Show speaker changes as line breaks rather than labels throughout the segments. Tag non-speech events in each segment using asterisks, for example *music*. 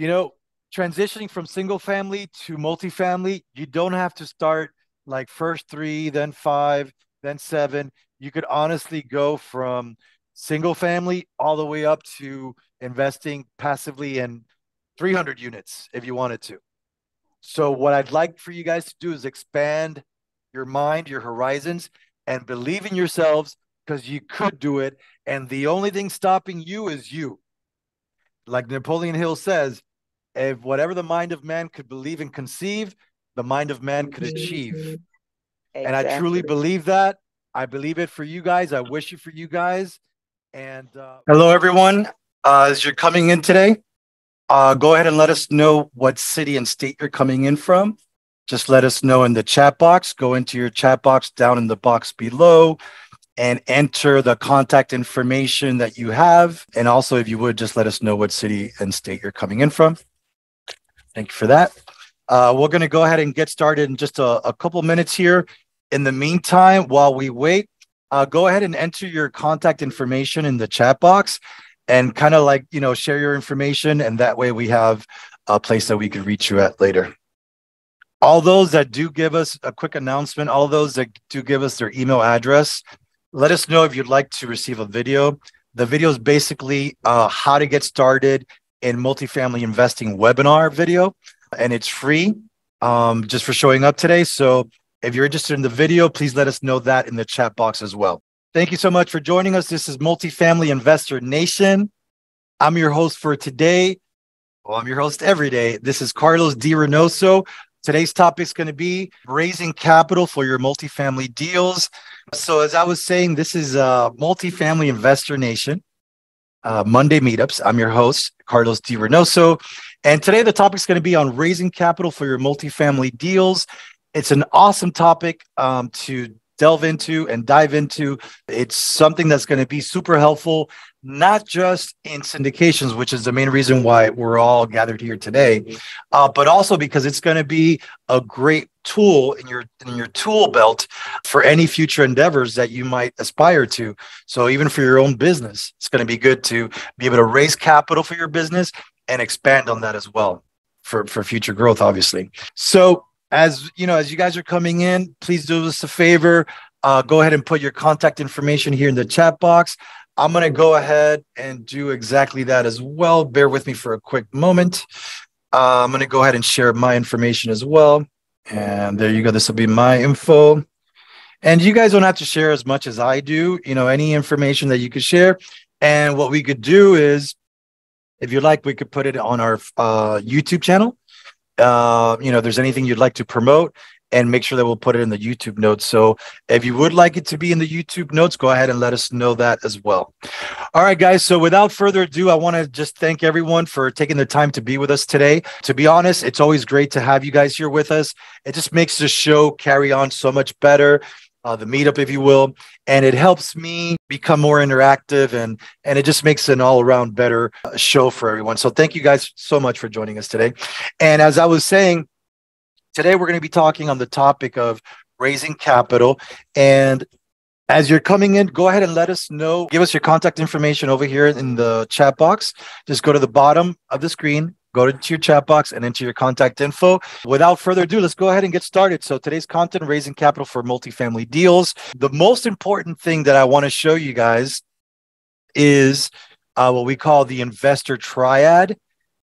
you know, transitioning from single family to multifamily, you don't have to start like first three, then five, then seven. You could honestly go from single family all the way up to investing passively in 300 units if you wanted to. So, what I'd like for you guys to do is expand your mind, your horizons, and believe in yourselves because you could do it. And the only thing stopping you is you. Like Napoleon Hill says, if whatever the mind of man could believe and conceive, the mind of man could achieve. Exactly. And I truly believe that. I believe it for you guys. I wish it for you guys. And uh, hello, everyone. Uh, as you're coming in today, uh, go ahead and let us know what city and state you're coming in from. Just let us know in the chat box. Go into your chat box down in the box below and enter the contact information that you have. And also, if you would, just let us know what city and state you're coming in from. Thank you for that. Uh, we're going to go ahead and get started in just a, a couple minutes here. In the meantime, while we wait, uh, go ahead and enter your contact information in the chat box and kind of like, you know, share your information. And that way we have a place that we could reach you at later. All those that do give us a quick announcement, all those that do give us their email address, let us know if you'd like to receive a video. The video is basically uh, how to get started in multifamily investing webinar video, and it's free um, just for showing up today. So if you're interested in the video, please let us know that in the chat box as well. Thank you so much for joining us. This is Multifamily Investor Nation. I'm your host for today. Well, I'm your host every day. This is Carlos D. Reinoso. Today's topic is going to be raising capital for your multifamily deals. So, as I was saying, this is a Multifamily Investor Nation uh, Monday meetups. I'm your host, Carlos D. Reinoso. And today the topic is going to be on raising capital for your multifamily deals. It's an awesome topic um, to delve into and dive into. It's something that's going to be super helpful, not just in syndications, which is the main reason why we're all gathered here today, uh, but also because it's going to be a great tool in your in your tool belt for any future endeavors that you might aspire to. So even for your own business, it's going to be good to be able to raise capital for your business and expand on that as well for for future growth obviously. So as you know, as you guys are coming in, please do us a favor. Uh, go ahead and put your contact information here in the chat box. I'm going to go ahead and do exactly that as well. Bear with me for a quick moment. Uh, I'm going to go ahead and share my information as well. And there you go. This will be my info. And you guys don't have to share as much as I do, you know, any information that you could share. And what we could do is, if you like, we could put it on our uh, YouTube channel uh, you know, there's anything you'd like to promote and make sure that we'll put it in the YouTube notes. So if you would like it to be in the YouTube notes, go ahead and let us know that as well. All right, guys. So without further ado, I want to just thank everyone for taking the time to be with us today. To be honest, it's always great to have you guys here with us. It just makes the show carry on so much better uh, the meetup, if you will, and it helps me become more interactive and and it just makes an all around better uh, show for everyone. So thank you guys so much for joining us today. And as I was saying, today we're going to be talking on the topic of raising capital and as you're coming in, go ahead and let us know. Give us your contact information over here in the chat box. Just go to the bottom of the screen, go into your chat box and enter your contact info. Without further ado, let's go ahead and get started. So today's content, raising capital for multifamily deals. The most important thing that I want to show you guys is uh, what we call the investor triad.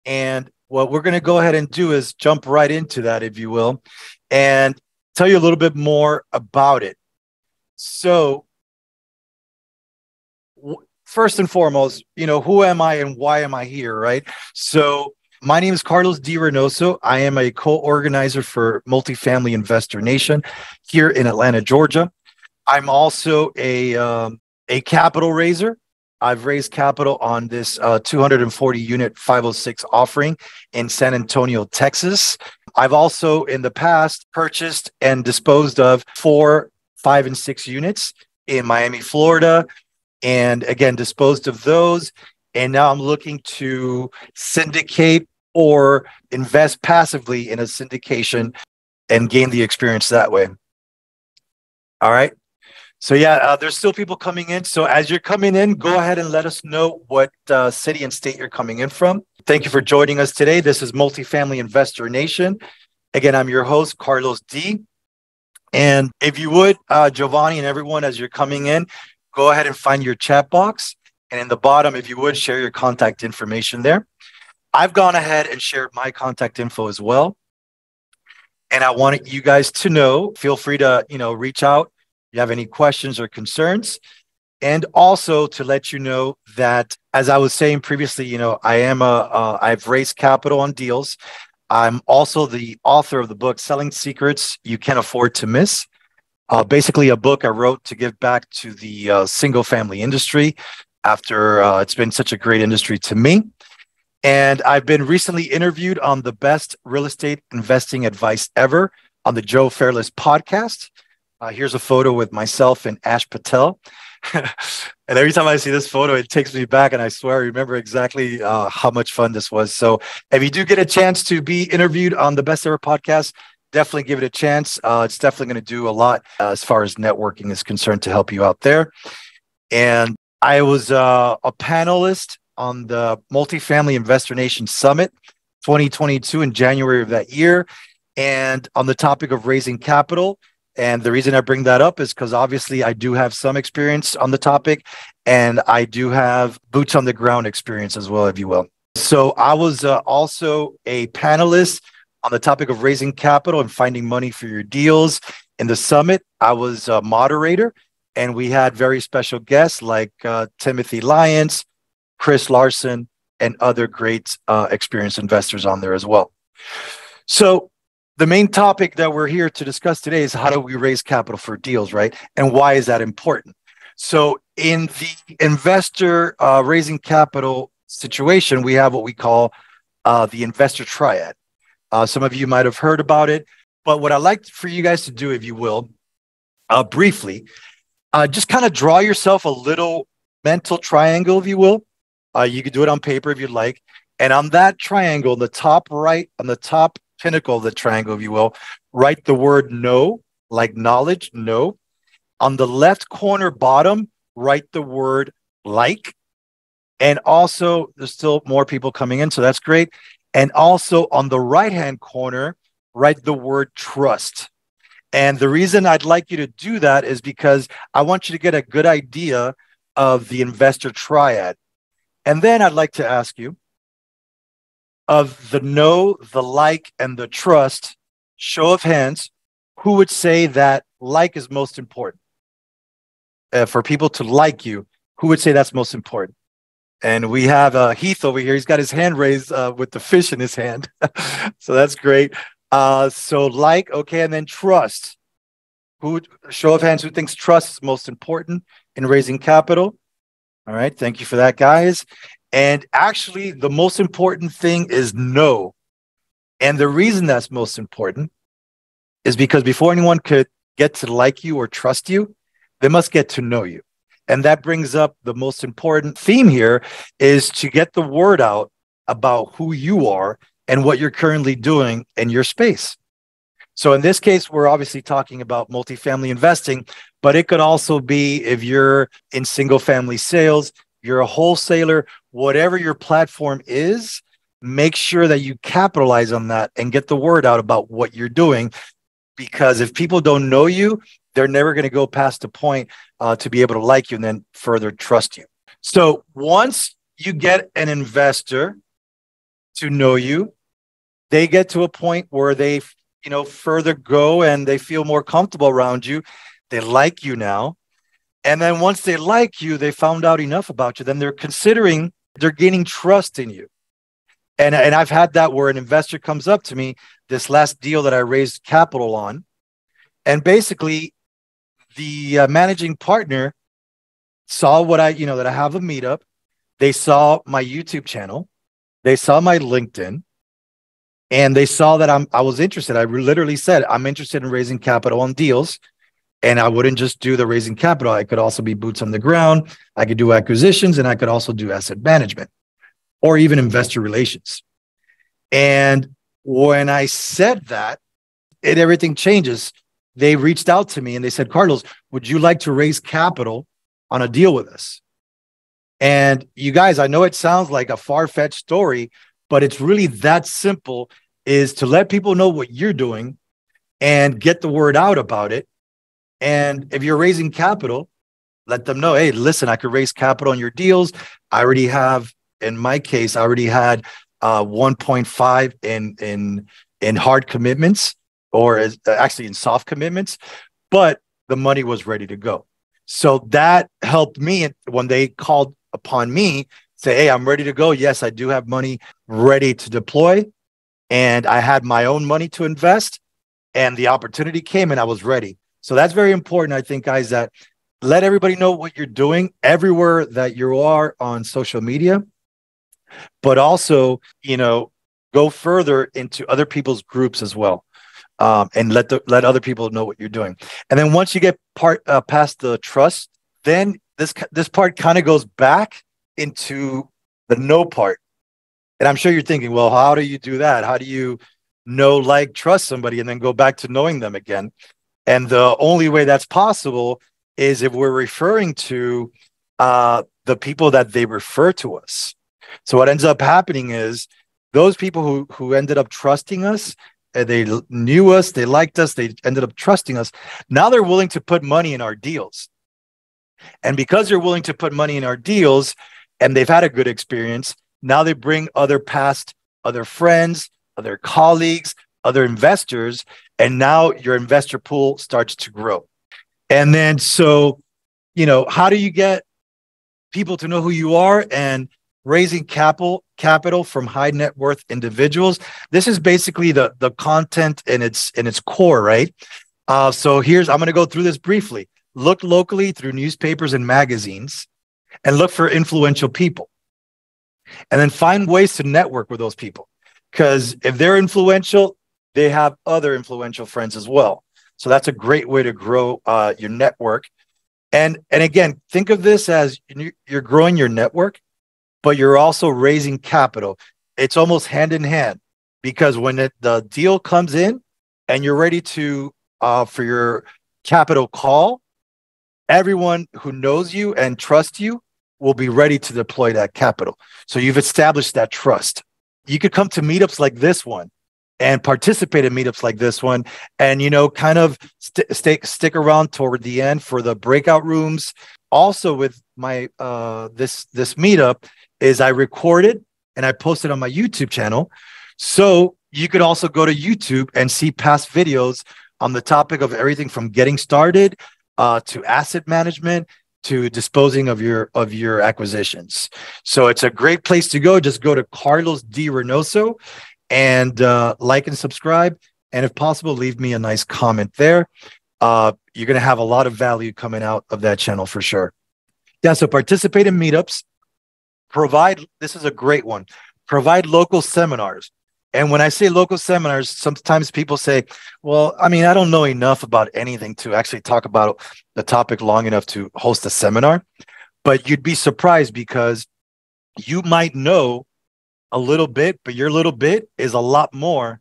And what we're going to go ahead and do is jump right into that, if you will, and tell you a little bit more about it. So first and foremost, you know, who am I and why am I here, right? So my name is Carlos D. Reinoso. I am a co-organizer for Multifamily Investor Nation here in Atlanta, Georgia. I'm also a um, a capital raiser. I've raised capital on this uh, 240 unit 506 offering in San Antonio, Texas. I've also in the past purchased and disposed of four, five, and six units in Miami, Florida, and again disposed of those. And now I'm looking to syndicate or invest passively in a syndication and gain the experience that way. All right. So yeah, uh, there's still people coming in. So as you're coming in, go ahead and let us know what uh, city and state you're coming in from. Thank you for joining us today. This is Multifamily Investor Nation. Again, I'm your host, Carlos D. And if you would, uh, Giovanni and everyone, as you're coming in, go ahead and find your chat box. And in the bottom, if you would, share your contact information there. I've gone ahead and shared my contact info as well. And I want you guys to know, feel free to, you know, reach out you have any questions or concerns. And also to let you know that, as I was saying previously, you know, I am a, I've raised capital on deals. I'm also the author of the book Selling Secrets You Can't Afford to Miss. Uh, basically, a book I wrote to give back to the uh, single family industry after uh, it's been such a great industry to me. And I've been recently interviewed on the best real estate investing advice ever on the Joe Fairless podcast. Uh, here's a photo with myself and Ash Patel. *laughs* and every time I see this photo, it takes me back, and I swear I remember exactly uh, how much fun this was. So, if you do get a chance to be interviewed on the Best Ever podcast, definitely give it a chance. Uh, it's definitely going to do a lot uh, as far as networking is concerned to help you out there. And I was uh, a panelist on the Multifamily Investor Nation Summit 2022 in January of that year, and on the topic of raising capital. And the reason I bring that up is because obviously I do have some experience on the topic, and I do have boots on the ground experience as well, if you will. So I was uh, also a panelist on the topic of raising capital and finding money for your deals. In the summit, I was a moderator, and we had very special guests like uh, Timothy Lyons, Chris Larson, and other great uh, experienced investors on there as well. So, the main topic that we're here to discuss today is how do we raise capital for deals, right? And why is that important? So, in the investor uh, raising capital situation, we have what we call uh, the investor triad. Uh, some of you might have heard about it, but what I'd like for you guys to do, if you will, uh, briefly, uh, just kind of draw yourself a little mental triangle, if you will. Uh, you could do it on paper if you'd like. And on that triangle, in the top right, on the top pinnacle of the triangle, if you will, write the word know, like knowledge, know. On the left corner bottom, write the word like. And also, there's still more people coming in, so that's great. And also on the right hand corner, write the word trust. And the reason I'd like you to do that is because I want you to get a good idea of the investor triad. And then I'd like to ask you of the know, the like, and the trust, show of hands, who would say that like is most important? Uh, for people to like you, who would say that's most important? And we have uh, Heath over here. He's got his hand raised uh, with the fish in his hand. *laughs* so that's great. Uh, so like, okay, and then trust. Who show of hands who thinks trust is most important in raising capital? All right, thank you for that, guys. And actually, the most important thing is know. And the reason that's most important is because before anyone could get to like you or trust you, they must get to know you. And that brings up the most important theme here is to get the word out about who you are and what you're currently doing in your space. So in this case, we're obviously talking about multifamily investing, but it could also be if you're in single family sales, you're a wholesaler, whatever your platform is, make sure that you capitalize on that and get the word out about what you're doing. Because if people don't know you, they're never going to go past a point uh, to be able to like you and then further trust you. So once you get an investor to know you, they get to a point where they, you know, further go and they feel more comfortable around you. They like you now. And then once they like you, they found out enough about you, then they're considering, they're gaining trust in you. And, and I've had that where an investor comes up to me, this last deal that I raised capital on. And basically, the uh, managing partner saw what I, you know, that I have a meetup. They saw my YouTube channel, they saw my LinkedIn, and they saw that I'm I was interested. I literally said I'm interested in raising capital on deals, and I wouldn't just do the raising capital. I could also be boots on the ground. I could do acquisitions, and I could also do asset management, or even investor relations. And when I said that, it everything changes they reached out to me and they said, Carlos, would you like to raise capital on a deal with us? And you guys, I know it sounds like a far fetched story, but it's really that simple is to let people know what you're doing and get the word out about it. And if you're raising capital, let them know, hey, listen, I could raise capital on your deals. I already have, in my case, I already had uh, 1.5 in in in hard commitments, or as, actually in soft commitments, but the money was ready to go. So that helped me when they called upon me, say, hey, I'm ready to go. Yes, I do have money ready to deploy, and I had my own money to invest, and the opportunity came, and I was ready. So that's very important, I think, guys, that let everybody know what you're doing everywhere that you are on social media but also you know go further into other people's groups as well um, and let the let other people know what you're doing. And then once you get part uh, past the trust then this this part kind of goes back into the know part. And i'm sure you're thinking well how do you do that? How do you know like trust somebody and then go back to knowing them again and the only way that's possible is if we're referring to uh, the people that they refer to us. So what ends up happening is those people who who ended up trusting us, uh, they knew us, they liked us, they ended up trusting us. Now they're willing to put money in our deals. And because they're willing to put money in our deals and they've had a good experience, now they bring other past, other friends, other colleagues, other investors, and now your investor pool starts to grow. And then, so, you know, how do you get people to know who you are and raising capital capital from high net worth individuals? This is basically the the content in its in its core, right? Uh, so here's I'm going to go through this briefly. Look locally through newspapers and magazines, and look for influential people, and then find ways to network with those people. Because if they're influential, they have other influential friends as well. So that's a great way to grow uh, your network. And and again, think of this as you're growing your network, but you're also raising capital. It's almost hand in hand because when it, the deal comes in and you're ready to uh, for your capital call, everyone who knows you and trusts you will be ready to deploy that capital. So you've established that trust. You could come to meetups like this one and participate in meetups like this one. And you know kind of st- stick stick around toward the end for the breakout rooms. Also with my uh this this meetup is i recorded and i posted on my youtube channel. So you could also go to youtube and see past videos on the topic of everything from getting started uh, to asset management to disposing of your of your acquisitions. So it's a great place to go. Just go to carlos d. Reinoso and uh, like and subscribe. And if possible, leave me a nice comment there. Uh, you're going to have a lot of value coming out of that channel for sure. Yeah, so participate in meetups. Provide, this is a great one. Provide local seminars. And when I say local seminars, sometimes people say, well, I mean, I don't know enough about anything to actually talk about the topic long enough to host a seminar. But you'd be surprised because you might know a little bit, but your little bit is a lot more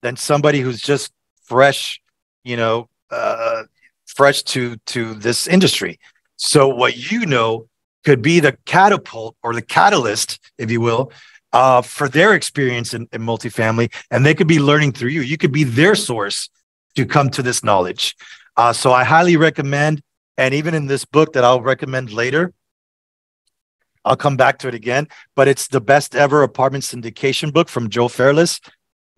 than somebody who's just fresh, you know, uh, fresh to to this industry. So what you know could be the catapult or the catalyst, if you will, uh, for their experience in, in multifamily, and they could be learning through you. You could be their source to come to this knowledge. Uh, so I highly recommend, and even in this book that I'll recommend later, I'll come back to it again, but it's the best ever apartment syndication book from Joe Fairless,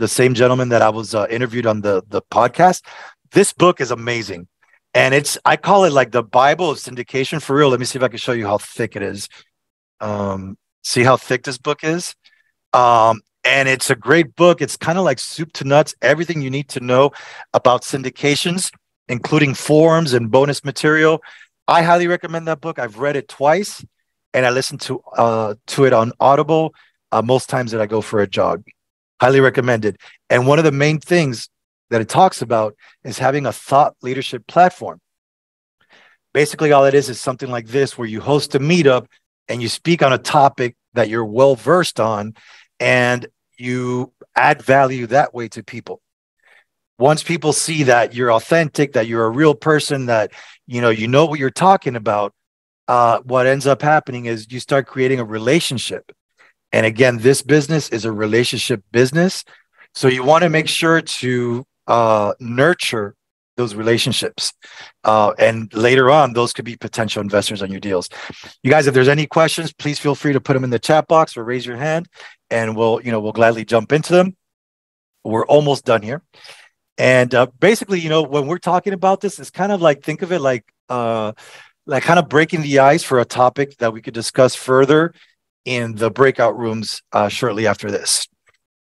the same gentleman that I was uh, interviewed on the the podcast. This book is amazing, and it's I call it like the Bible of syndication for real. Let me see if I can show you how thick it is. Um, see how thick this book is. Um, and it's a great book. It's kind of like soup to nuts, everything you need to know about syndications, including forms and bonus material. I highly recommend that book. I've read it twice and I listen to uh, to it on Audible uh, most times that I go for a jog. Highly recommended. And one of the main things that it talks about is having a thought leadership platform. Basically, all it is is something like this, where you host a meetup and you speak on a topic that you're well versed on, and you add value that way to people. Once people see that you're authentic, that you're a real person, that you know you know what you're talking about, uh, what ends up happening is you start creating a relationship. And again, this business is a relationship business. So you want to make sure to uh, nurture those relationships. Uh, and later on, those could be potential investors on your deals. You guys, if there's any questions, please feel free to put them in the chat box or raise your hand and we'll, you know, we'll gladly jump into them. We're almost done here. And uh, basically, you know, when we're talking about this, it's kind of like think of it like uh, like kind of breaking the ice for a topic that we could discuss further in the breakout rooms uh, shortly after this.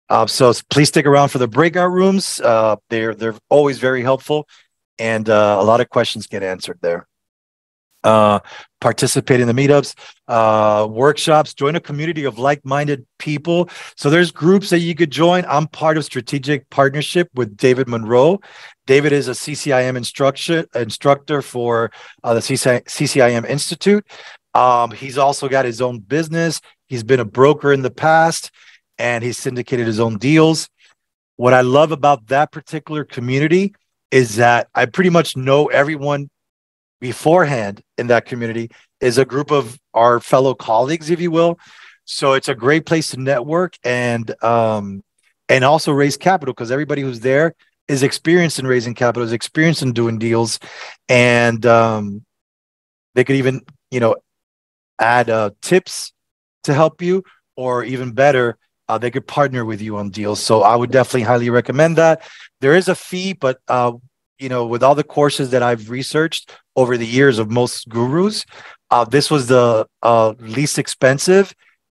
Uh, so please stick around for the breakout rooms. Uh, they're they're always very helpful, and uh, a lot of questions get answered there. Uh, participate in the meetups, uh, workshops, join a community of like-minded people. So there's groups that you could join. I'm part of strategic partnership with David Monroe. David is a CCIM instructor instructor for uh, the CCIM Institute. Um, he's also got his own business. He's been a broker in the past, and he's syndicated his own deals. What I love about that particular community is that I pretty much know everyone beforehand in that community is a group of our fellow colleagues, if you will. So it's a great place to network and um, and also raise capital because everybody who's there is experienced in raising capital, is experienced in doing deals, and um, they could even you know add uh, tips to help you, or even better, uh, they could partner with you on deals. So I would definitely highly recommend that. There is a fee, but uh, you know, with all the courses that I've researched over the years of most gurus, uh, this was the uh, least expensive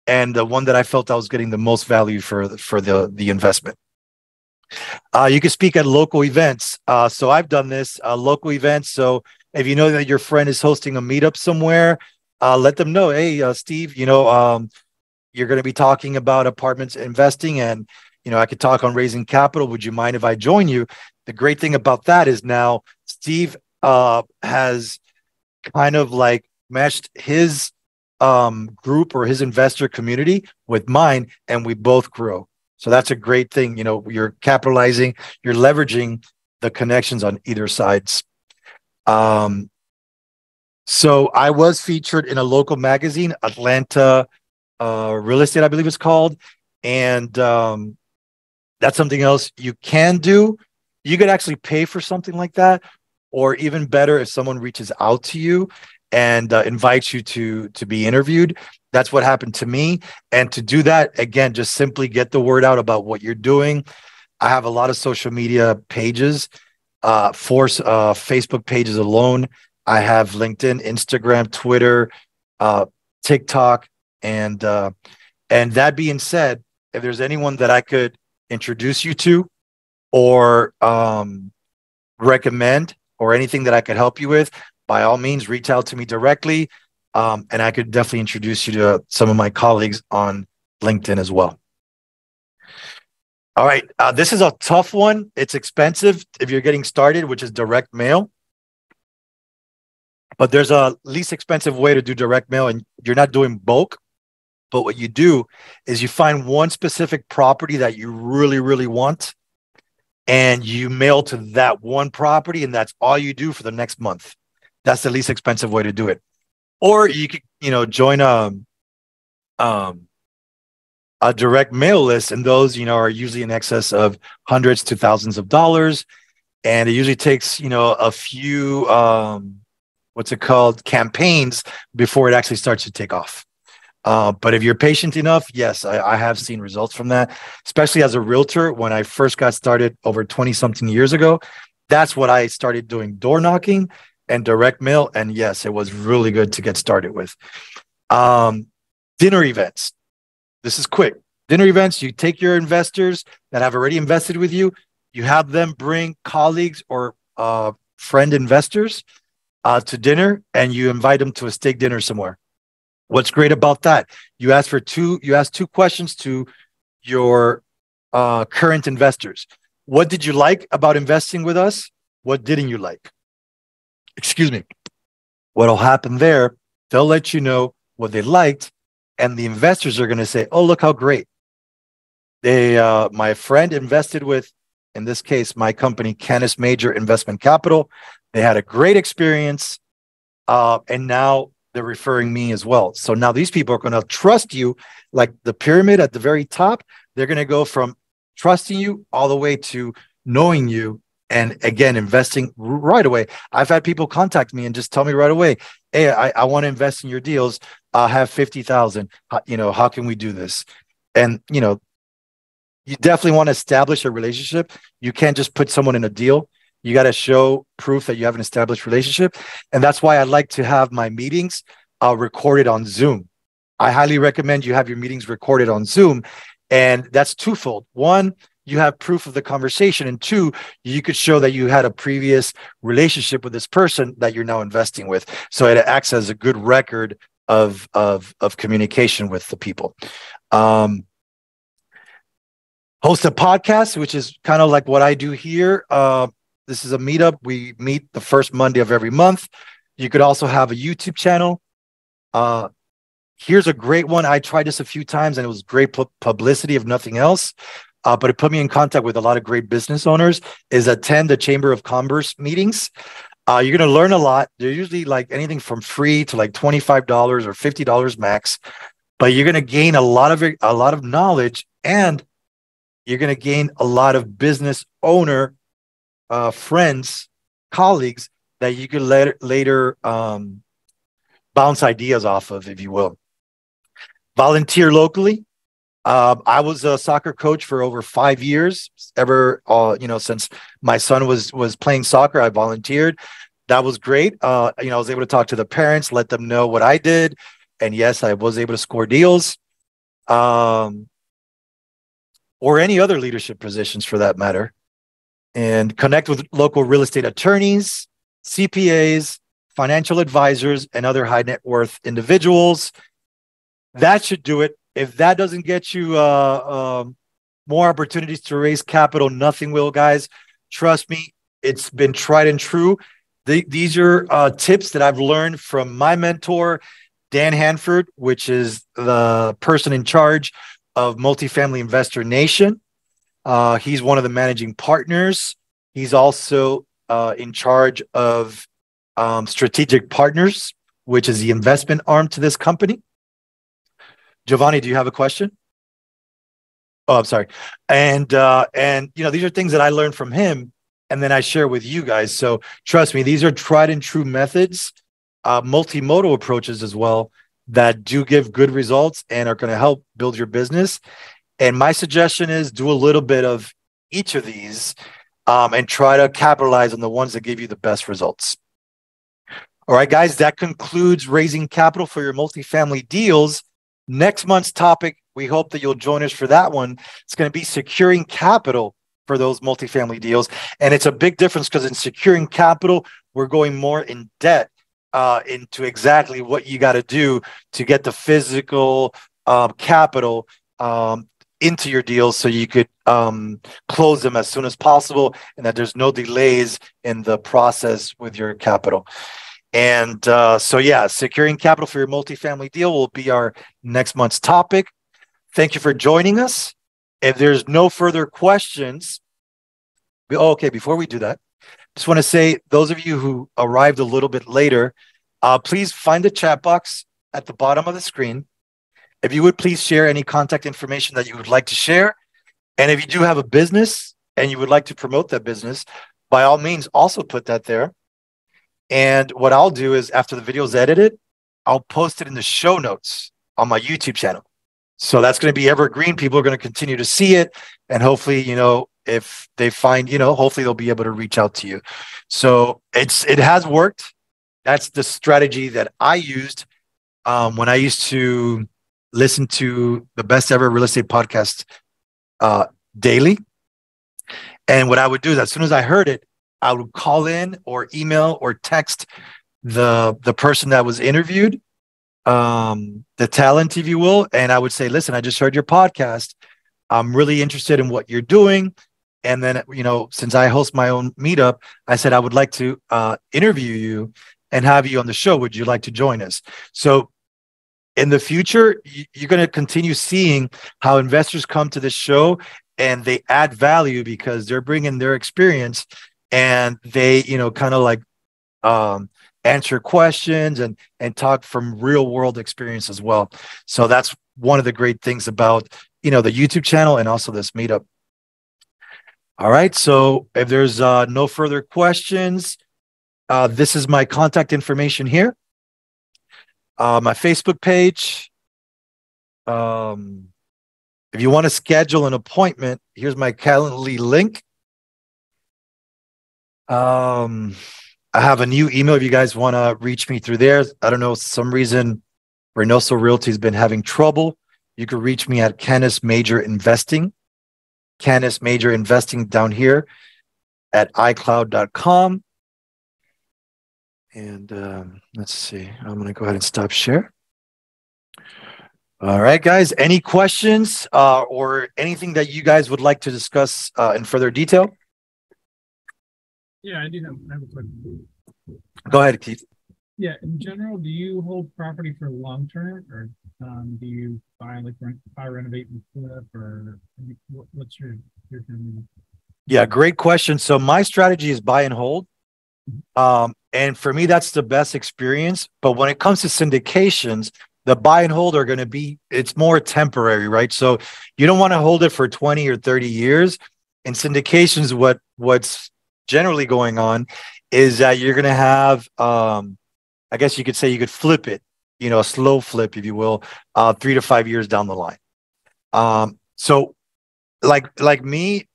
and the one that I felt I was getting the most value for for the the investment. Uh, you can speak at local events. Uh, so I've done this uh, local events. So if you know that your friend is hosting a meetup somewhere, uh, let them know. Hey, Steve, you know um, you're going to be talking about apartments investing, and you know I could talk on raising capital. Would you mind if I join you? The great thing about that is now Steve uh, has kind of like meshed his um, group or his investor community with mine, and we both grow. So that's a great thing. You know, you're capitalizing, you're leveraging the connections on either sides. Um, so I was featured in a local magazine, Atlanta uh, Real Estate, I believe it's called, and um, that's something else you can do you could actually pay for something like that or even better if someone reaches out to you and uh, invites you to to be interviewed that's what happened to me. And to do that again just simply get the word out about what you're doing. I have a lot of social media pages uh for uh facebook pages alone. I have linkedin instagram twitter uh tiktok and uh and that being said if there's anyone that i could introduce you to or um, recommend or anything that I could help you with, by all means, reach out to me directly. Um, and I could definitely introduce you to some of my colleagues on LinkedIn as well. All right. Uh, this is a tough one. It's expensive if you're getting started, which is direct mail. But there's a least expensive way to do direct mail, and you're not doing bulk. But what you do is you find one specific property that you really, really want, and you mail to that one property and that's all you do for the next month. That's the least expensive way to do it. Or you could, you know, join a um a direct mail list and those, you know, are usually in excess of hundreds to thousands of dollars and it usually takes, you know, a few um what's it called campaigns before it actually starts to take off. Uh, but if you're patient enough, yes, I, I, have seen results from that, especially as a realtor. When I first got started over 20 something years ago, that's what I started doing door knocking and direct mail. And yes, it was really good to get started with. Um, dinner events. This is quick. Dinner events, you take your investors that have already invested with you, you have them bring colleagues or uh, friend investors uh, to dinner, and you invite them to a steak dinner somewhere What's great about that? You ask for two, you ask two questions to your uh, current investors. What did you like about investing with us? What didn't you like? Excuse me. What'll happen there, they'll let you know what they liked, and the investors are going to say, Oh, look how great. They uh, my friend invested with, in this case, my company, Canis Major Investment Capital. They had a great experience. Uh, and now they're referring me as well. So now these people are going to trust you like the pyramid at the very top. They're going to go from trusting you all the way to knowing you and again investing right away i've had people contact me and just tell me right away hey i, I want to invest in your deals i have 50000 you know how can we do this and you know you definitely want to establish a relationship you can't just put someone in a deal you got to show proof that you have an established relationship. And that's why i like to have my meetings uh, recorded on zoom. I highly recommend you have your meetings recorded on zoom. And that's twofold. One you have proof of the conversation. And two you could show that you had a previous relationship with this person that you're now investing with. So it acts as a good record of of of communication with the people. Um host a podcast which is kind of like what i do here. Uh this is a meetup. We meet the first monday of every month. You could also have a youtube channel. Uh here's a great one. I tried this a few times and it was great pu- publicity if nothing else. Uh, but it put me in contact with a lot of great business owners is attend the chamber of commerce meetings. Uh, you're going to learn a lot. They're usually like anything from free to like $25 or $50 max but you're going to gain a lot of a lot of knowledge and you're going to gain a lot of business owner uh, friends colleagues that you could later later um, bounce ideas off of if you will volunteer locally uh, I was a soccer coach for over five years. Ever, uh, you know, since my son was was playing soccer, I volunteered. That was great. Uh, you know, I was able to talk to the parents, let them know what I did, and yes, I was able to score deals, um, or any other leadership positions for that matter, and connect with local real estate attorneys, CPAs, financial advisors, and other high net worth individuals. That should do it if that doesn't get you uh, um, more opportunities to raise capital, nothing will, guys. Trust me, it's been tried and true. The, these are uh, tips that I've learned from my mentor, Dan Handford, which is the person in charge of Multifamily Investor Nation. Uh, he's one of the managing partners. He's also uh, in charge of um, Strategic Partners, which is the investment arm to this company. Giovanni, do you have a question? Oh, I'm sorry. And uh, and you know, these are things that I learned from him, and then I share with you guys. So trust me, these are tried and true methods, uh, multimodal approaches as well that do give good results and are going to help build your business. And my suggestion is do a little bit of each of these um, and try to capitalize on the ones that give you the best results. All right, guys, that concludes raising capital for your multifamily deals. Next month's topic, we hope that you'll join us for that one. It's going to be securing capital for those multifamily deals. And it's a big difference because in securing capital, we're going more in debt uh, into exactly what you got to do to get the physical um, capital um, into your deals so you could um, close them as soon as possible and that there's no delays in the process with your capital. And uh, so, yeah, securing capital for your multifamily deal will be our next month's topic. Thank you for joining us. If there's no further questions, we, oh, okay, before we do that, just want to say those of you who arrived a little bit later, uh, please find the chat box at the bottom of the screen. If you would please share any contact information that you would like to share. And if you do have a business and you would like to promote that business, by all means, also put that there. And what I'll do is after the video is edited, I'll post it in the show notes on my YouTube channel. So that's going to be evergreen. People are going to continue to see it. And hopefully, you know, if they find, you know, hopefully they'll be able to reach out to you. So it's it has worked. That's the strategy that I used um, when I used to listen to the best ever real estate podcast uh, daily. And what I would do is as soon as I heard it, I would call in or email or text the the person that was interviewed, um, the talent, if you will, and I would say, "Listen, I just heard your podcast. I'm really interested in what you're doing." And then, you know, since I host my own meetup, I said I would like to uh, interview you and have you on the show. Would you like to join us? So in the future, you're going to continue seeing how investors come to this show and they add value because they're bringing their experience and they you know kind of like um answer questions and and talk from real world experience as well. So that's one of the great things about you know the YouTube channel and also this meetup. All right. So if there's uh, no further questions, uh, this is my contact information here. Uh, my Facebook page. Um, if you want to schedule an appointment, here's my Calendly link. Um, I have a new email if you guys want to reach me through there. I don't know, some reason Reinoso Realty has been having trouble. You can reach me at Canis Major Investing, Canis Major Investing down here at iCloud.com. And um, let's see, I'm going to go ahead and stop share. All right, guys. Any questions uh, or anything that you guys would like to discuss uh, in further detail?
Yeah, I do have, I have a question.
Go ahead, Keith.
Yeah, in general, do you hold property for long term or um, do you buy like rent, buy, renovate, and flip, or what's your your
Yeah, great question. So my strategy is buy and hold. Um, and for me, that's the best experience. But when it comes to syndications, the buy and hold are going to be it's more temporary right? So you don't want to hold it for 20 or 30 years. In syndications what what's generally going on is that you're going to have um i guess you could say you could flip it you know a slow flip if you will uh 3 to 5 years down the line. Um so like like me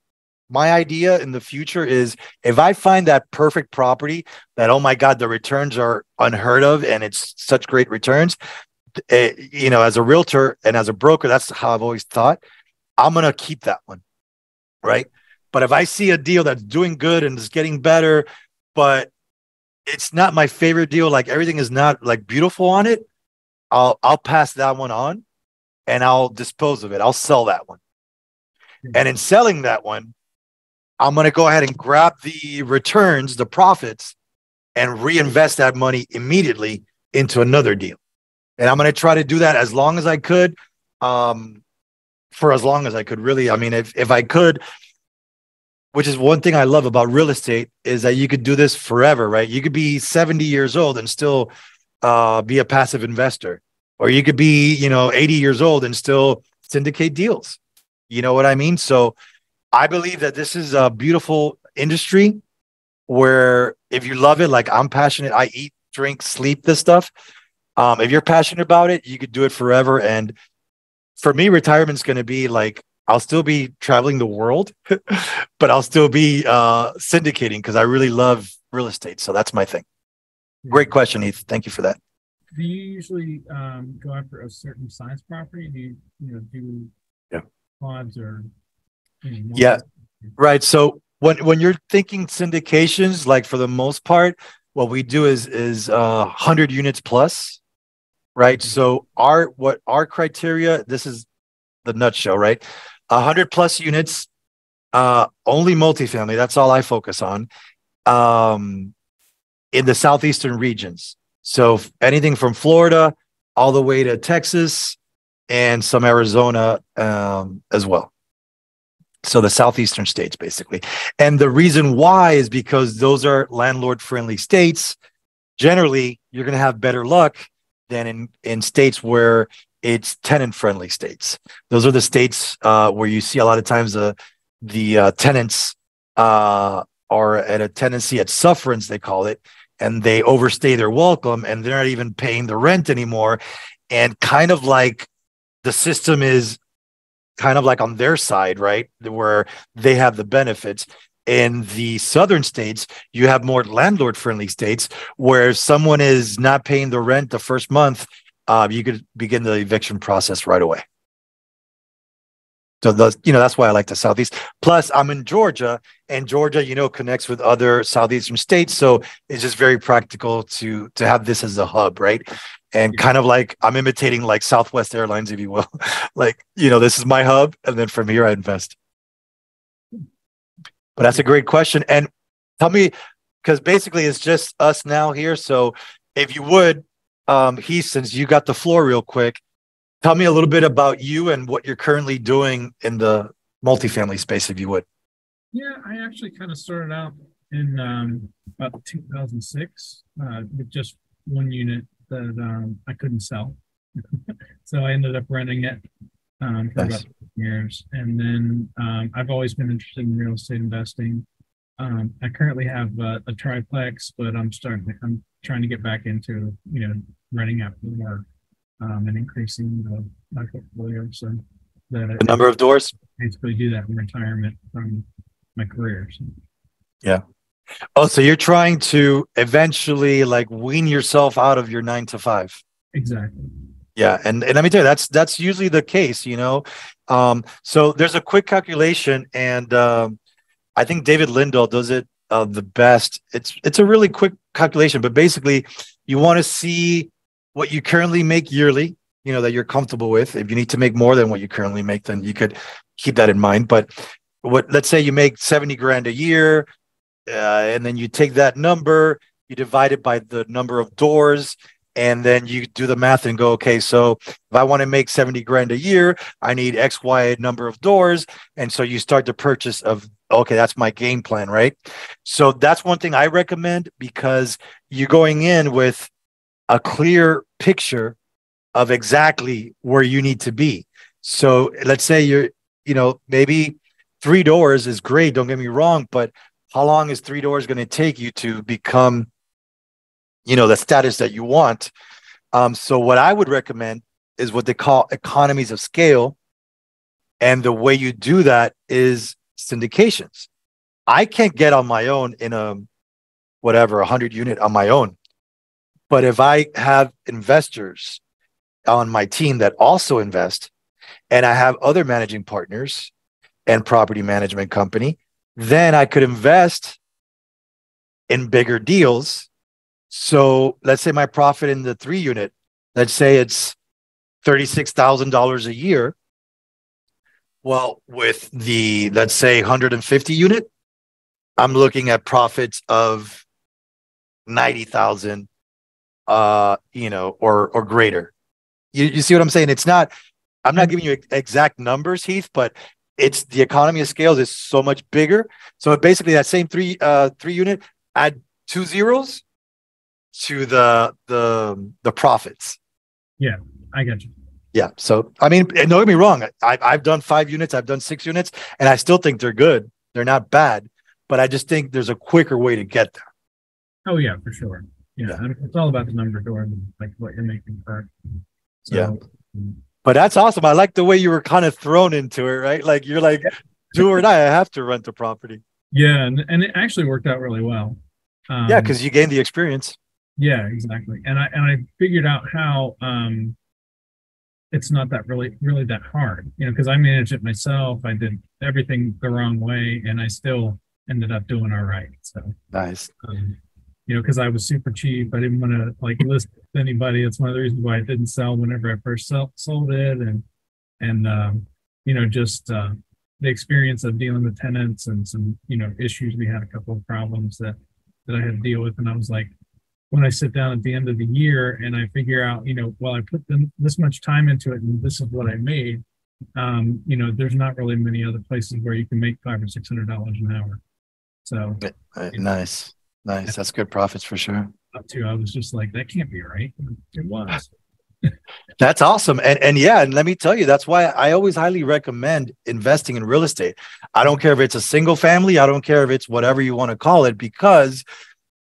my idea in the future is if I find that perfect property that, oh my God, the returns are unheard of and it's such great returns, uh, you know, as a realtor and as a broker, that's how I've always thought. I'm going to keep that one. Right. But if I see a deal that's doing good and is getting better, but it's not my favorite deal, like everything is not like beautiful on it, I'll I'll pass that one on and I'll dispose of it. I'll sell that one. And in selling that one, I'm going to go ahead and grab the returns, the profits, and reinvest that money immediately into another deal and I'm going to try to do that as long as I could. Um, for as long as I could, really. I mean, if if I could, which is one thing I love about real estate, is that you could do this forever, right? You could be 70 years old and still uh, be a passive investor, or you could be, you know, 80 years old and still syndicate deals. You know what I mean? So I believe that this is a beautiful industry where if you love it, like I'm passionate, I eat, drink, sleep this stuff. Um, if you're passionate about it, you could do it forever. And for me, retirement's going to be like I'll still be traveling the world, *laughs* but I'll still be uh, syndicating because I really love real estate. So that's my thing. Great question, Heath. Thank you for that.
Do you usually um, go after a certain size property? Do you, you know, do
yeah.
quads or?
Yeah, right. So when when you're thinking syndications, like for the most part, what we do is is uh, hundred units plus right? Mm-hmm. So our what our criteria, this is the nutshell, right? A hundred plus units, uh, only multifamily. That's all I focus on. Um, in the southeastern regions. So anything from Florida all the way to Texas and some Arizona um, as well. So the southeastern states, basically. And the reason why is because those are landlord friendly states. Generally, you're going to have better luck than in in states where it's tenant friendly states. Those are the states uh, where you see a lot of times the the uh, tenants uh, are at a tenancy at sufferance, they call it, and they overstay their welcome and they're not even paying the rent anymore. And kind of like the system is kind of like on their side, right? Where they have the benefits. In the southern states you have more landlord friendly states where if someone is not paying the rent the first month uh, you could begin the eviction process right away. So the, you know that's why i like the southeast. Plus i'm in georgia and georgia you know connects with other southeastern states so it's just very practical to to have this as a hub right and kind of like i'm imitating like southwest airlines if you will *laughs* like you know this is my hub and then from here i invest but that's a great question. And tell me, because basically it's just us now here. So if you would, um, Heath, since you got the floor real quick, tell me a little bit about you and what you're currently doing in the multifamily space, if you would.
Yeah, I actually kind of started out in um, about 2006 uh, with just one unit that um, I couldn't sell. *laughs* so I ended up renting it um, for nice. about years. And then um, I've always been interested in real estate investing. Um, I currently have a, a, triplex, but I'm starting. I'm trying to get back into you know renting out more um, and increasing the, my portfolio. So
that the number of doors.
Basically, do that in retirement from my career. So.
Yeah. Oh, so you're trying to eventually like wean yourself out of your nine to five.
Exactly.
Yeah, and, and let me tell you, that's that's usually the case, you know. Um, so there's a quick calculation, and um, I think David Lindahl does it uh, the best. It's it's a really quick calculation, but basically, you want to see what you currently make yearly, you know, that you're comfortable with. If you need to make more than what you currently make, then you could keep that in mind. But what let's say you make 70 grand a year, uh, and then you take that number, you divide it by the number of doors, and then you do the math and go, okay, so if I want to make 70 grand a year, I need X, Y number of doors. And so you start the purchase of, okay, that's my game plan, right? So that's one thing I recommend because you're going in with a clear picture of exactly where you need to be. So let's say you're, you know, maybe three doors is great, don't get me wrong, but how long is three doors going to take you to become you know the status that you want? Um, so what i would recommend is what they call economies of scale. And the way you do that is syndications. I can't get on my own in a whatever 100 unit on my own. But if i have investors on my team that also invest and i have other managing partners and property management company then i could invest in bigger deals so let's say my profit in the three unit, let's say it's $36,000 a year. Well, with the, let's say 150 unit, I'm looking at profits of 90,000, uh, you know, or, or greater. You, you see what I'm saying? It's not, I'm not giving you exact numbers, Heath, but it's the economy of scales is so much bigger. So basically that same three, uh, three unit, add two zeros to the the the profits.
Yeah, I got you.
Yeah. So I mean, don't get me wrong. I, I've done five units, I've done six units, and I still think they're good. They're not bad, but I just think there's a quicker way to get there.
Oh yeah, for sure. Yeah, yeah. it's all about the number of doors, like what you're making per.
So, yeah. But that's awesome. I like the way you were kind of thrown into it, right? Like you're like, do or die. I have to rent the property.
Yeah, and, and it actually worked out really well.
Um, yeah, because you gained the experience.
Yeah, exactly. And I and I figured out how um it's not that really really that hard, you know, because I managed it myself. I did everything the wrong way, and I still ended up doing all right. So
nice. Um,
you know, because I was super cheap. I didn't want to like list anybody. That's one of the reasons why I didn't sell whenever I first sell, sold it, and and um, you know just uh, the experience of dealing with tenants and some you know issues. We had a couple of problems that that I had to deal with, and I was like, when I sit down at the end of the year and I figure out, you know, well, I put them, this much time into it and this is what I made. Um, you know, there's not really many other places where you can make five or six hundred dollars an hour. So
uh, nice, nice. That's good profits for sure.
Up to I was just like, that can't be right. It was. *laughs* *laughs*
that's awesome. And and yeah, and let me tell you, that's why I always highly recommend investing in real estate. I don't care if it's a single family, I don't care if it's whatever you want to call it, because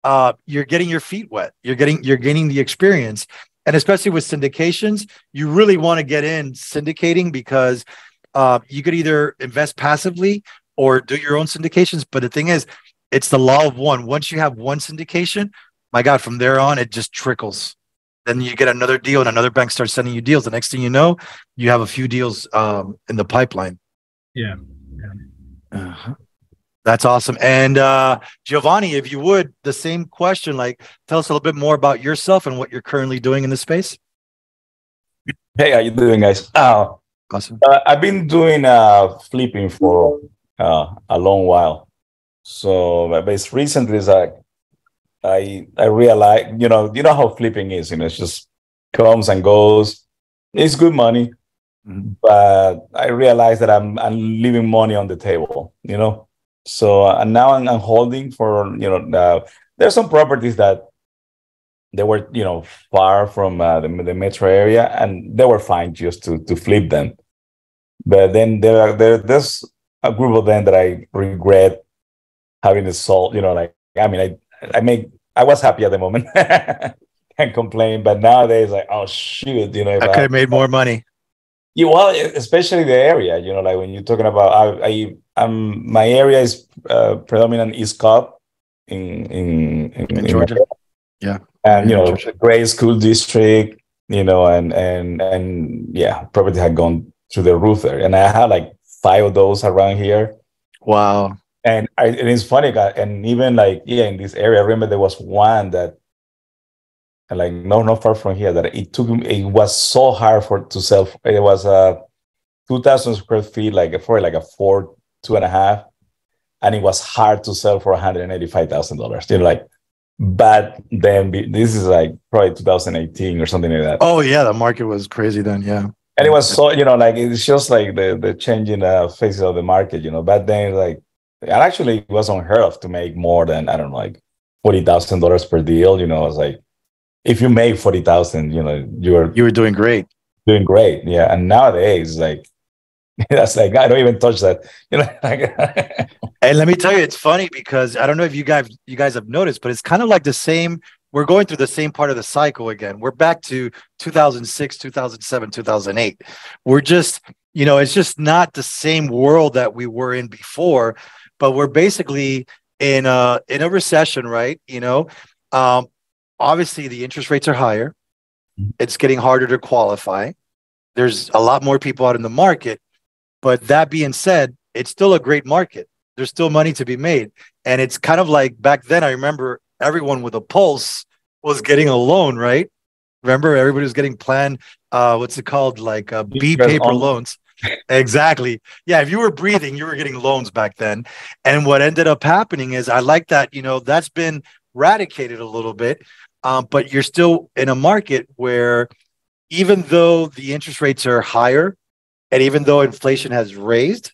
uh, you're getting your feet wet. You're getting you're gaining the experience, and especially with syndications, you really want to get in syndicating because uh, you could either invest passively or do your own syndications. But the thing is, it's the law of one. Once you have one syndication, my God, from there on it just trickles. Then you get another deal, and another bank starts sending you deals. The next thing you know, you have a few deals um, in the pipeline.
Yeah. yeah.
Uh-huh. That's awesome. And uh, Giovanni, if you would, the same question, like tell us a little bit more about yourself and what you're currently doing in the space.
Hey, how you doing, guys? Uh, awesome. Uh, I've been doing uh, flipping for uh, a long while. So, but it's recently is like I I realized, you know, you know how flipping is. You know, it's just comes and goes. It's good money, mm-hmm. but I realized that I'm I'm leaving money on the table. You know, so and now I'm, I'm, holding for you know uh, there's some properties that they were you know far from uh, the, the metro area and they were fine just to to flip them but then there are there, there's a group of them that i regret having it sold you know like i mean i i make i was happy at the moment *laughs* can't complain but nowadays like oh shoot you know
i could have made more money
yeah, well, especially the area, you know, like when you're talking about, I, I, am my area is uh, predominant East Cobb in in, in,
in Georgia.
Yeah, and you know, great school district, you know, and and and yeah, property had gone through the roof there, and I had like five of those around here.
Wow.
And, I, and it's funny, and even like yeah, in this area, I remember there was one that and like no not far from here that it took it was so hard for to sell it was a uh, 2000 square feet like for like a four two and a half and it was hard to sell for $185000 you know like but then this is like probably 2018 or something like that.
Oh yeah the market was crazy then yeah.
And it was so you know like it's just like the the changing uh, faces of the market you know. But then like it actually was unheard of to make more than i don't know like $40000 per deal you know it was like if you make 40,000, you know, you're
you were doing great.
Doing great. Yeah. And nowadays, like *laughs* that's like I don't even touch that. You know, *laughs* *laughs*
and let me tell you, it's funny because I don't know if you guys you guys have noticed, but it's kind of like the same. We're going through the same part of the cycle again. We're back to 2006, 2007, 2008. We're just, you know, it's just not the same world that we were in before, but we're basically in a in a recession, right? You know, um, obviously the interest rates are higher. It's getting harder to qualify. There's a lot more people out in the market. But that being said, it's still a great market. There's still money to be made. And it's kind of like back then, I remember everyone with a pulse was getting a loan, right? Remember, everybody was getting plan. Uh, what's it called? Like uh, B paper loans. Exactly. Yeah. If you were breathing, you were getting loans back then. And what ended up happening is I like that, you know, that's been eradicated a little bit um, but you're still in a market where even though the interest rates are higher and even though inflation has raised,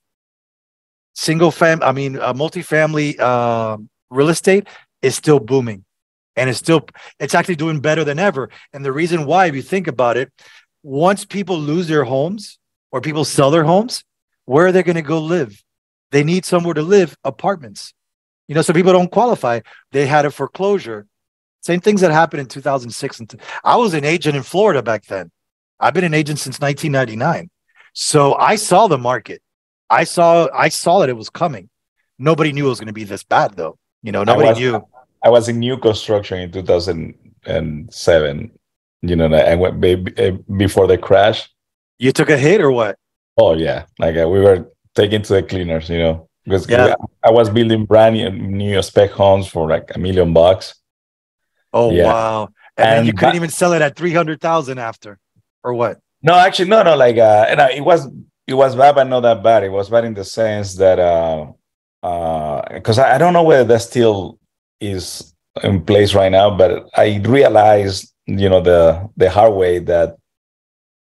single fam, I mean, uh, multifamily uh, real estate is still booming and it's still, it's actually doing better than ever. And the reason why, if you think about it, once people lose their homes or people sell their homes, where are they going to go live? They need somewhere to live, apartments. You know, so people don't qualify. They had a foreclosure same things that happened in 2006. And I was an agent in Florida back then. I've been an agent since 1999. So I saw the market. I saw I saw that it was coming. Nobody knew it was going to be this bad though. You know, nobody
I was,
knew.
I was in new construction in 2007. You know, I went before the crash.
You took a hit or what?
Oh yeah, like uh, we were taking to the cleaners. You know, because yeah. I was building brand new, new spec homes for like a million bucks
Oh yeah. wow! And, and you couldn't that, even sell it at three hundred thousand after, or what?
No, actually, no, no. Like, uh, no, it was it was bad, but not that bad. It was bad in the sense that, uh, uh, because I, I don't know whether that still is in place right now, but I realized, you know, the the hard way that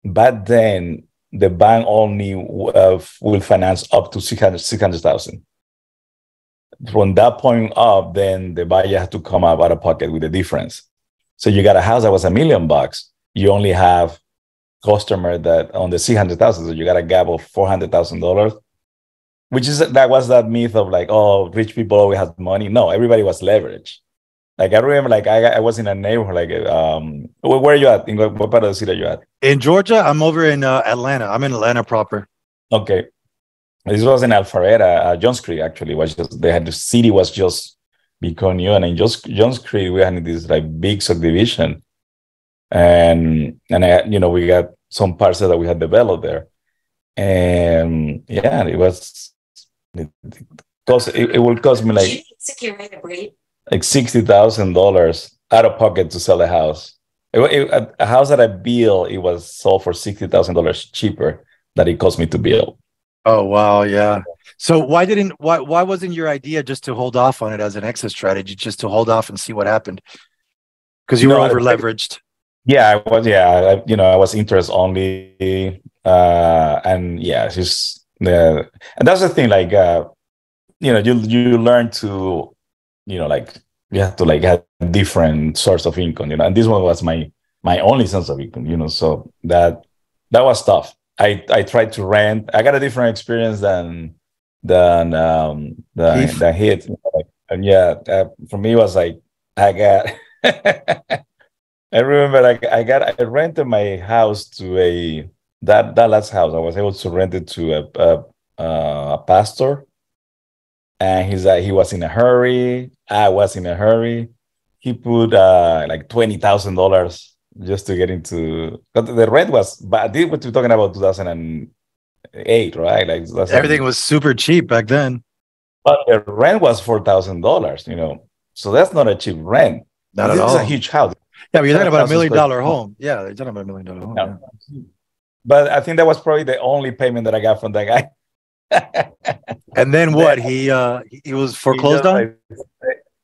back then the bank only uh, will finance up to 600,000. 600, from that point up, then the buyer has to come up out of pocket with the difference. So you got a house that was a million bucks. You only have customer that on the six hundred thousand, so you got a gap of four hundred thousand dollars. Which is that was that myth of like, oh, rich people always have money. No, everybody was leveraged. Like I remember, like I, I was in a neighborhood, like um, where, where are you at? In what part of the city are you at?
In Georgia, I'm over in uh, Atlanta. I'm in Atlanta proper.
Okay, this was in Alpharetta, uh, Johns Creek actually was just they had the city was just becoming new, and in Johns, Johns Creek we had this like big subdivision, and and I, you know we got some parcels that we had developed there, and yeah, it was it, cost it, it will cost me like like sixty thousand dollars out of pocket to sell a house. It, it, a house that I built, it was sold for sixty thousand dollars cheaper that it cost me to build.
Oh wow, yeah. So why didn't why why wasn't your idea just to hold off on it as an exit strategy, just to hold off and see what happened? Because you no, were over leveraged.
Yeah, I was. Yeah, I, you know, I was interest only, uh, and yeah, just the and that's the thing. Like, uh, you know, you you learn to, you know, like you have to like have different source of income, you know. And this one was my my only source of income, you know. So that that was tough. I I tried to rent. I got a different experience than than um than, than hit. And yeah, uh, for me it was like I got. *laughs* I remember like I got I rented my house to a that that last house. I was able to rent it to a a, a pastor, and he's like he was in a hurry. I was in a hurry. He put uh like twenty thousand dollars just to get into But the rent was but this what we're talking about 2008 right like
everything was super cheap back then
but the rent was four thousand dollars you know so that's not a cheap rent
not this at all.
a huge house
yeah but you're talking about a million dollar home yeah you're talking about a million dollar home. Yeah.
but i think that was probably the only payment that i got from that guy *laughs*
and then what he uh he was foreclosed on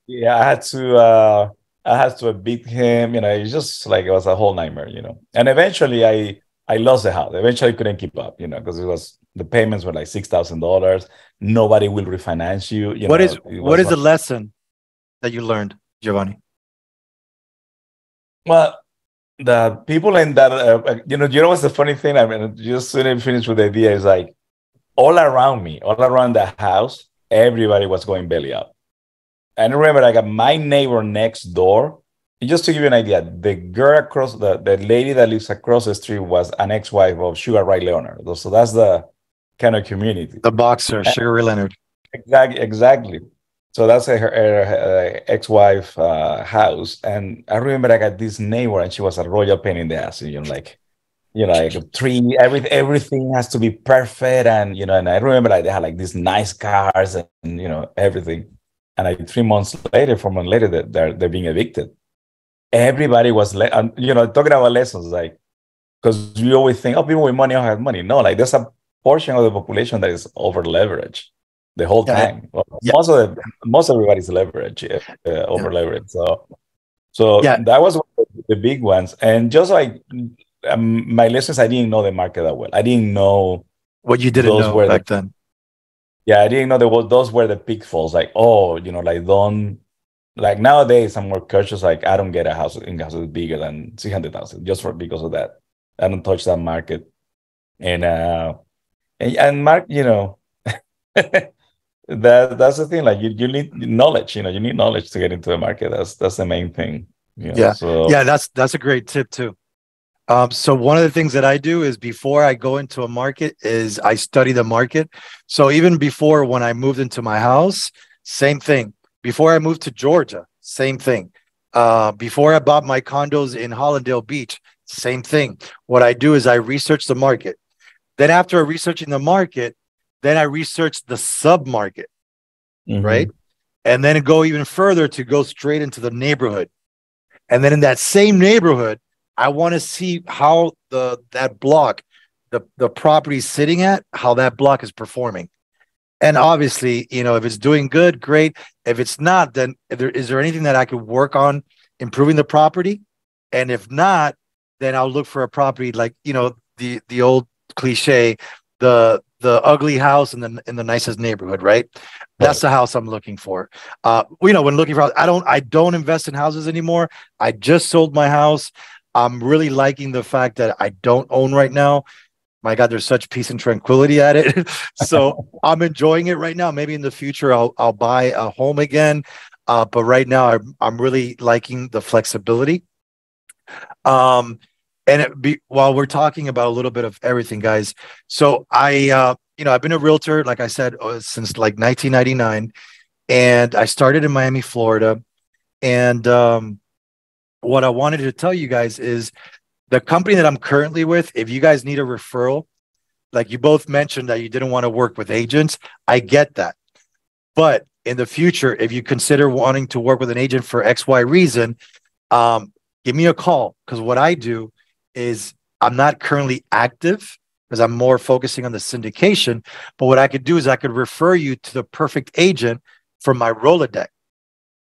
yeah i had to uh I had to beat him. You know, it's just like it was a whole nightmare. You know, and eventually I I lost the house. Eventually, I couldn't keep up. You know, because it was the payments were like six thousand dollars. Nobody will refinance you. you
what
know,
is what is like, the lesson that you learned, Giovanni?
Well, the people in that uh, uh you know, you know what's the funny thing? I mean, just soon finish with the idea is like all around me, all around the house, everybody was going belly up. And remember, I got my neighbor next door, just to give you an idea, the girl across the, the lady that lives across the street was an ex-wife of Sugar Ray Leonard. So that's the kind of community.
The boxer, and, Sugar Ray Leonard.
Exactly, exactly. So that's a, her, her ex-wife uh, house, and I remember I got this neighbor, and she was a royal pain in the ass. You know, like, you know, like tree, everything, everything has to be perfect, and you know, and I remember like they had like these nice cars and you know everything and like three months later, four months later, that they're they're being evicted. Everybody was, le- and, you know, talking about lessons, like because we always think, oh, people with money don't have money. No, like there's a portion of the population that is over leveraged the whole yeah. time. Yeah. Most of the most everybody's leverage, uh, over leverage. So, so yeah. that was the big ones. And just like um, my lessons, I didn't know the market that well. I didn't know
what you didn't know back the, then
yeah, I didn't know there was those were the pitfalls. Like, oh, you know, like don't like nowadays I'm more cautious. Like, I don't get a house in house bigger than six hundred thousand just for because of that. I don't touch that market, and uh, and, and Mark, you know, *laughs* that that's the thing. Like, you you need knowledge. You know, you need knowledge to get into the market. That's that's the main thing. You know?
Yeah, so, yeah, that's that's a great tip too. Um, so one of the things that I do is before I go into a market is I study the market. So even before when I moved into my house, same thing. Before I moved to Georgia, same thing. Uh, before I bought my condos in Hallandale Beach, same thing. What I do is I research the market. Then after researching the market, then I research the sub market, mm-hmm. right? And then go even further to go straight into the neighborhood. And then in that same neighborhood, I want to see how the that block, the the property sitting at, how that block is performing. And obviously, you know, if it's doing good, great. If it's not, then is there, is there anything that I could work on improving the property? And if not, then I'll look for a property like you know the the old cliche, the the ugly house in the in the nicest neighborhood, right? That's the house I'm looking for. Uh, you know, when looking for, I don't I don't invest in houses anymore. I just sold my house. I'm really liking the fact that I don't own right now. My God, there's such peace and tranquility at it. *laughs* so *laughs* I'm enjoying it right now. Maybe in the future I'll I'll buy a home again. Uh, but right now I'm I'm really liking the flexibility. Um, and it be, while we're talking about a little bit of everything, guys. So I, uh, you know, I've been a realtor, like I said, uh, since like 1999, and I started in Miami, Florida, and um, what I wanted to tell you guys is the company that I'm currently with, if you guys need a referral, like you both mentioned that you didn't want to work with agents, I get that. But in the future, if you consider wanting to work with an agent for XY reason, um, give me a call because what I do is I'm not currently active because I'm more focusing on the syndication. But what I could do is I could refer you to the perfect agent from my Rolodex.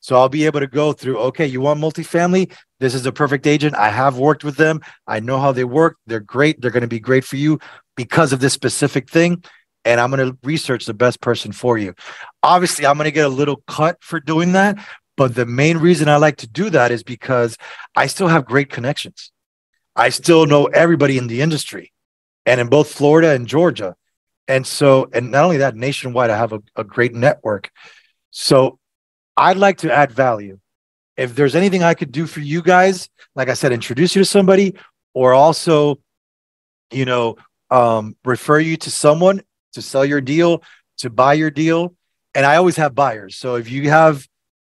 So I'll be able to go through, okay, you want multifamily? This is a perfect agent. I have worked with them. I know how they work. They're great. They're going to be great for you because of this specific thing. and I'm going to research the best person for you. Obviously, I'm going to get a little cut for doing that, but the main reason I like to do that is because I still have great connections. I still know everybody in the industry and in both Florida and Georgia. And so, and not only that, nationwide, I have a, a great network. So I'd like to add value. If there's anything I could do for you guys, like I said, introduce you to somebody or also, you know, um, refer you to someone to sell your deal, to buy your deal. And I always have buyers. So if you have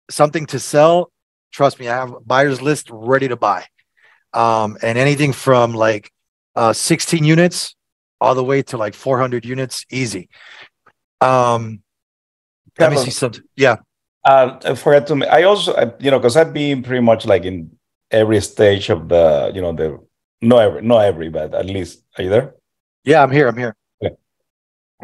something to sell, trust me, I have buyers list ready to buy. Um, and anything from like uh, 16 units all the way to like 400 units, easy. Um, let me see something. Yeah.
Uh, I forgot to. I also, you know, because I've been pretty much like in every stage of the, you know, the no every, not every, but at least. Are you there?
Yeah, I'm here. I'm here.
Okay.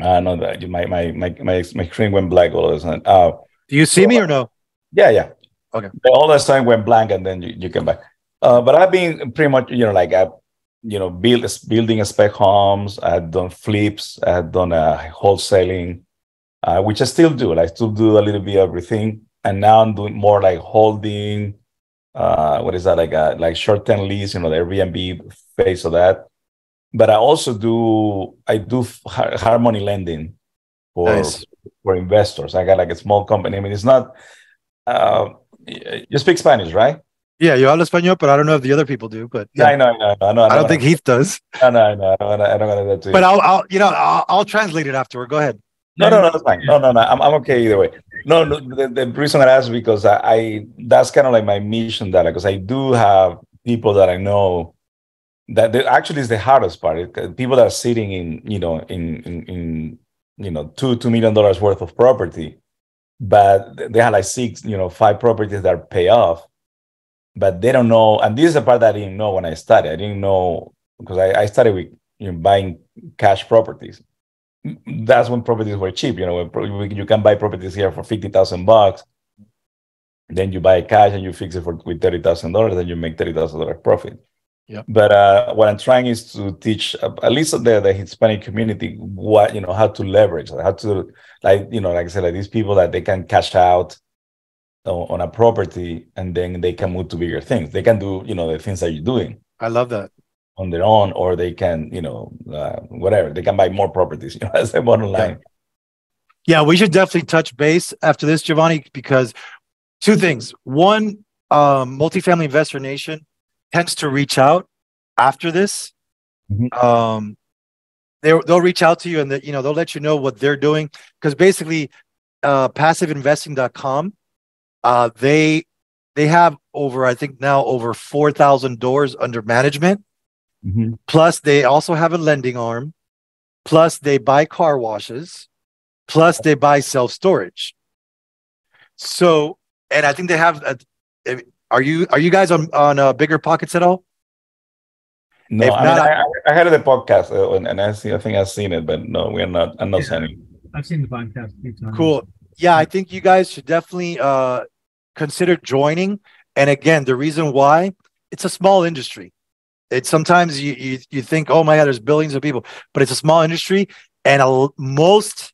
Uh, no, that my my my my my screen went black all of a sudden. Uh,
Do you see so, me or no?
Yeah, yeah.
Okay.
All that time went blank, and then you, you come back. Uh, but I've been pretty much, you know, like I, you know, build building spec homes. I've done flips. I've done uh, wholesaling, uh, which I still do. I still do a little bit of everything. And now I'm doing more like holding. Uh, what is that like? A, uh, like short term lease, you know, the Airbnb phase of that. But I also do I do hard money lending for nice. for investors. I got like a small company. I mean, it's not. Uh, you speak Spanish, right?
Yeah, you hablo español, but I don't know if the other people do. But
yeah, I know, I know, I know.
I, don't think Heath does.
No, no, no, I don't, I don't know that too.
But I'll, I'll, you know, I'll, I'll translate it afterward. Go ahead.
No, no, no, that's fine. No, no, no. I'm, I'm okay either way. No, no. The, the reason I asked because I, I that's kind of like my mission that because I do have people that I know that actually is the hardest part. People that are sitting in, you know, in, in, in you know, two two million dollars worth of property, but they have like six, you know, five properties that pay off but they don't know. And this is the part that I didn't know when I started. I didn't know because I, I started with you know, buying cash properties. That's when properties were cheap. You know, when you can buy properties here for fifty thousand bucks, then you buy cash and you fix it for with thirty thousand dollars, then you make thirty thousand dollars profit.
Yeah.
But uh, what I'm trying is to teach uh, at least the, the Hispanic community what you know how to leverage, how to like you know like I said, like these people that they can cash out on a property and then they can move to bigger things they can do you know the things that you're doing
i love that
on their own or they can you know uh, whatever they can buy more properties *laughs* you know as the bottom line
yeah. yeah we should definitely touch base after this giovanni because two things one um, multifamily investor nation tends to reach out after this mm-hmm. um, they, they'll reach out to you and the, you know they'll let you know what they're doing because basically uh, passiveinvesting.com uh, they they have over, I think now over four thousand doors under management. Mm-hmm. Plus, they also have a lending arm. Plus, they buy car washes. Plus, they buy self storage. So, and I think they have. A, are you are you guys on on uh, bigger pockets at all?
No, if I, not, mean, I, I, heard the podcast uh, and I see. I think I've seen it, but no, we're not. I'm not yeah, sending.
I've seen the podcast.
Cool yeah, I think you guys should definitely uh, consider joining. And again, the reason why it's a small industry. It's sometimes you, you you think, oh my god, there's billions of people, but it's a small industry, and a, most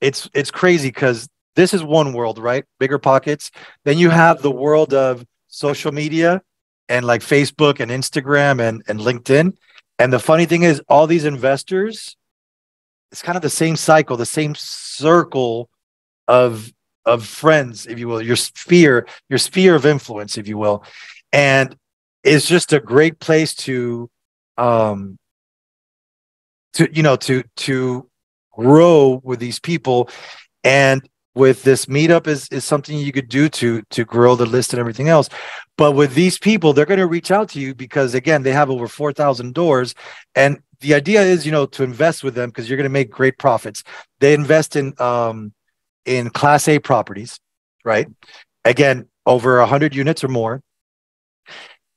it's it's crazy because this is one world, right? Bigger pockets. Then you have the world of social media and like Facebook and Instagram and and LinkedIn. And the funny thing is, all these investors, it's kind of the same cycle, the same circle of of friends, if you will, your sphere, your sphere of influence, if you will, and it's just a great place to, um, to you know, to to grow with these people, and with this meetup is is something you could do to to grow the list and everything else. But with these people, they're going to reach out to you because again, they have over four thousand doors, and the idea is you know to invest with them because you're going to make great profits. They invest in um in Class A properties, right? Again, over 100 units or more.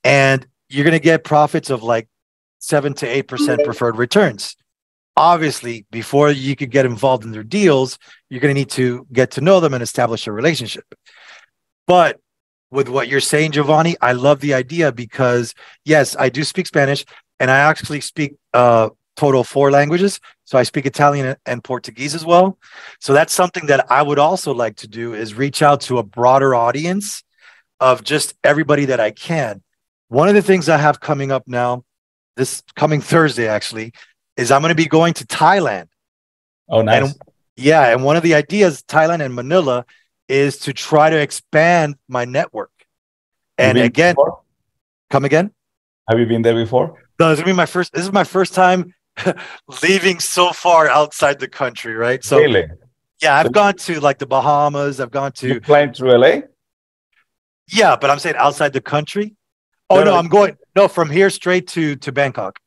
And you're going to get profits of like 7 to 8% preferred returns. Obviously, before you could get involved in their deals, you're going to need to get to know them and establish a relationship. But with what you're saying, Giovanni, I love the idea because, yes, I do speak Spanish and I actually speak uh, total four languages. So I speak Italian and Portuguese as well. So that's something that I would also like to do is reach out to a broader audience of just everybody that I can. One of the things I have coming up now, this coming Thursday actually, is I'm going to be going to Thailand.
Oh, nice.
And, yeah, and one of the ideas, Thailand and Manila, is to try to expand my network. And again, before? come again.
Have you been there before?
No, this is gonna be my first. This is my first time *laughs* leaving so far outside the country, right? So
really?
Yeah, I've so gone to like the Bahamas. I've gone to.
You flying through LA?
Yeah, but I'm saying outside the country. Oh no, no, I'm going no from here straight to to Bangkok.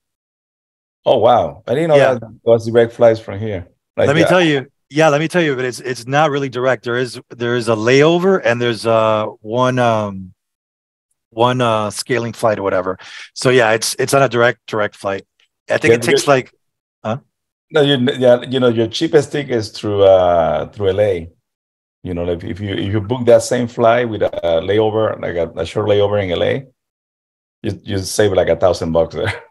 Oh wow! I didn't know yeah. that was direct flights from here.
Like, let me tell you, yeah, let me tell you, but it's it's not really direct. There is there is a layover and there's uh one um one uh scaling flight or whatever. So yeah, it's it's on a direct direct flight. I think yeah, it takes like huh?
No, you yeah, you know, your cheapest ticket is through uh through LA. You know, like if you if you book that same flight with a layover, like a, a short layover in LA, you you save like a thousand bucks there.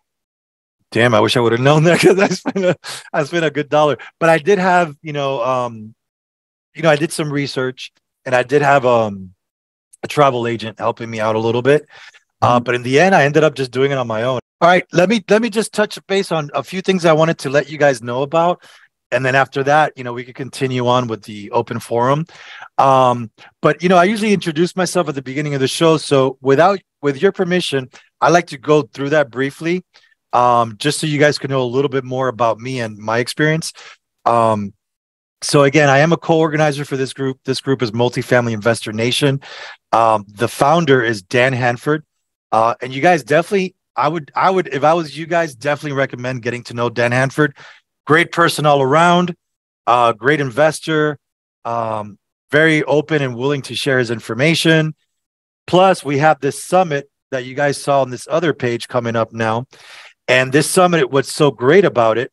*laughs*
Damn, I wish I would have known that because I spent a I spent a good dollar. But I did have, you know, um, you know, I did some research and I did have um a travel agent helping me out a little bit. Uh, mm-hmm. but in the end, I ended up just doing it on my own. All right, let me let me just touch base on a few things I wanted to let you guys know about, and then after that, you know, we could continue on with the open forum. Um, but you know, I usually introduce myself at the beginning of the show, so without with your permission, I like to go through that briefly um, just so you guys can know a little bit more about me and my experience. Um, so again, I am a co-organizer for this group. This group is Multifamily Investor Nation. Um, the founder is Dan Handford, uh, and you guys definitely, I would, I would, if I was you guys, definitely recommend getting to know Dan Handford. Great person all around, uh, great investor, um, very open and willing to share his information. Plus, we have this summit that you guys saw on this other page coming up now. And this summit, what's so great about it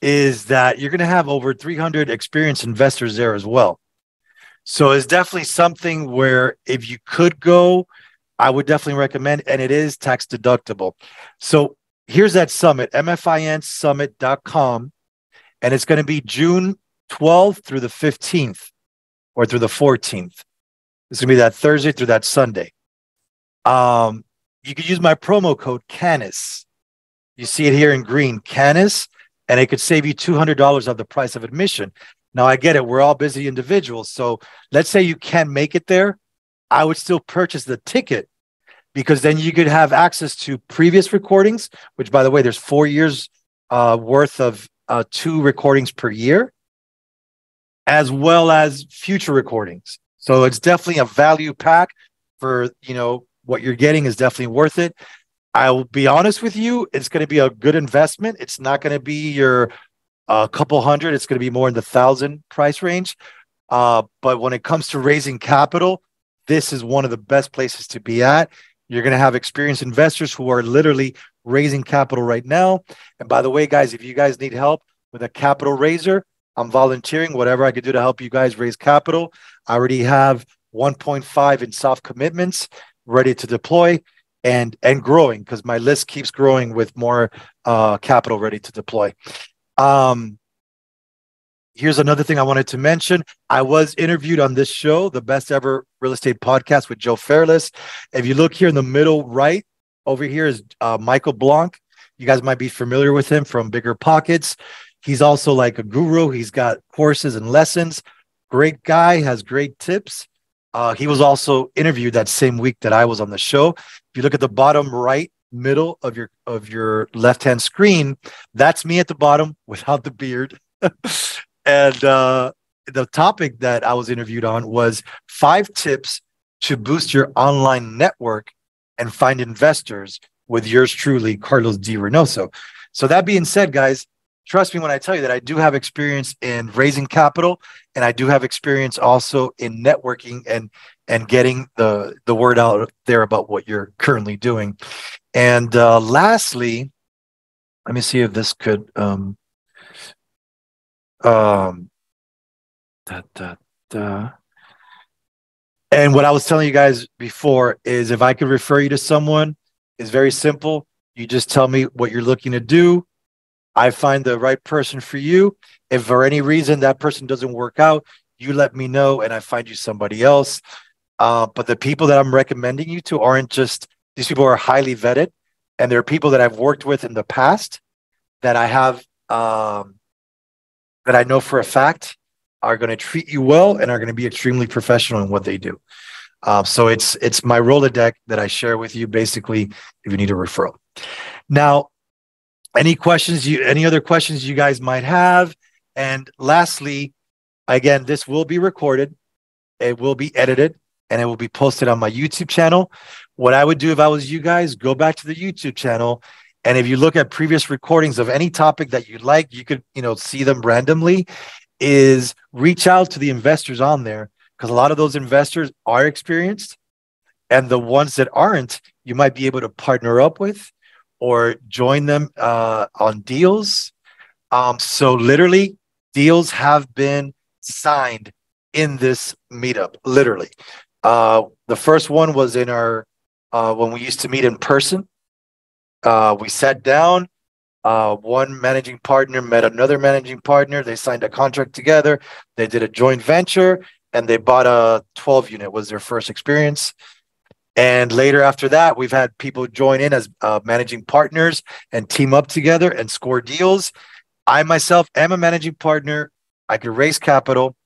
is that you're going to have over 300 experienced investors there as well. So it's definitely something where if you could go, I would definitely recommend, and it is tax deductible. So here's that summit, mfinsummit.com, and it's going to be June 12th through the 15th or through the 14th. It's going to be that Thursday through that Sunday. Um, you could use my promo code CANIS. You see it here in green, CANIS, and it could save you $200 of the price of admission. Now, I get it. We're all busy individuals. So let's say you can't make it there. I would still purchase the ticket because then you could have access to previous recordings, which, by the way, there's four years uh, worth of uh, two recordings per year, as well as future recordings. So it's definitely a value pack for, you know, what you're getting is definitely worth it. I'll be honest with you, it's going to be a good investment. It's not going to be your a uh, couple hundred, it's going to be more in the thousand price range. Uh, but when it comes to raising capital, this is one of the best places to be at. You're going to have experienced investors who are literally raising capital right now. And by the way, guys, if you guys need help with a capital raiser, I'm volunteering whatever I could do to help you guys raise capital. I already have 1.5 in soft commitments ready to deploy and and growing because my list keeps growing with more uh, capital ready to deploy. Um, here's another thing I wanted to mention. I was interviewed on this show, the best ever real estate podcast with Joe Fairless. If you look here in the middle right, over here is uh, Michael Blank. You guys might be familiar with him from Bigger Pockets. He's also like a guru. He's got courses and lessons. Great guy, has great tips. Uh, he was also interviewed that same week that I was on the show. If you look at the bottom right middle of your of your left hand screen, that's me at the bottom *laughs* without the beard. *laughs* and uh, the topic that I was interviewed on was five tips to boost your online network and find investors with yours truly, Carlos D. Reinoso. So that being said, guys, trust me when I tell you that I do have experience in raising capital and I do have experience also in networking and and getting the the word out there about what you're currently doing. And uh, lastly, let me see if this could um um da, da, da. And what I was telling you guys before is if I could refer you to someone, it's very simple. You just tell me what you're looking to do I find the right person for you. If for any reason that person doesn't work out, you let me know and I find you somebody else. Uh, but the people that I'm recommending you to aren't just these people are highly vetted, and they're people that I've worked with in the past that I have um, that I know for a fact are going to treat you well and are going to be extremely professional in what they do. Um, so it's it's my Rolodex that I share with you basically if you need a referral. Now, any questions you any other questions you guys might have? And lastly, again, this will be recorded, it will be edited, and it will be posted on my YouTube channel. What I would do if I was you guys, go back to the YouTube channel. And if you look at previous recordings of any topic that you like, you could, you know, see them randomly, is reach out to the investors on there because a lot of those investors are experienced. And the ones that aren't, you might be able to partner up with or join them uh, on deals. Um, so, literally, deals have been signed in this meetup, literally. Uh, the first one was in our, uh, when we used to meet in person. Uh, we sat down. Uh, one managing partner met another managing partner. They signed a contract together. They did a joint venture and they bought a 12 unit was their first experience and later after that we've had people join in as uh, managing partners and team up together and score deals. I myself am a managing partner. I could raise capital.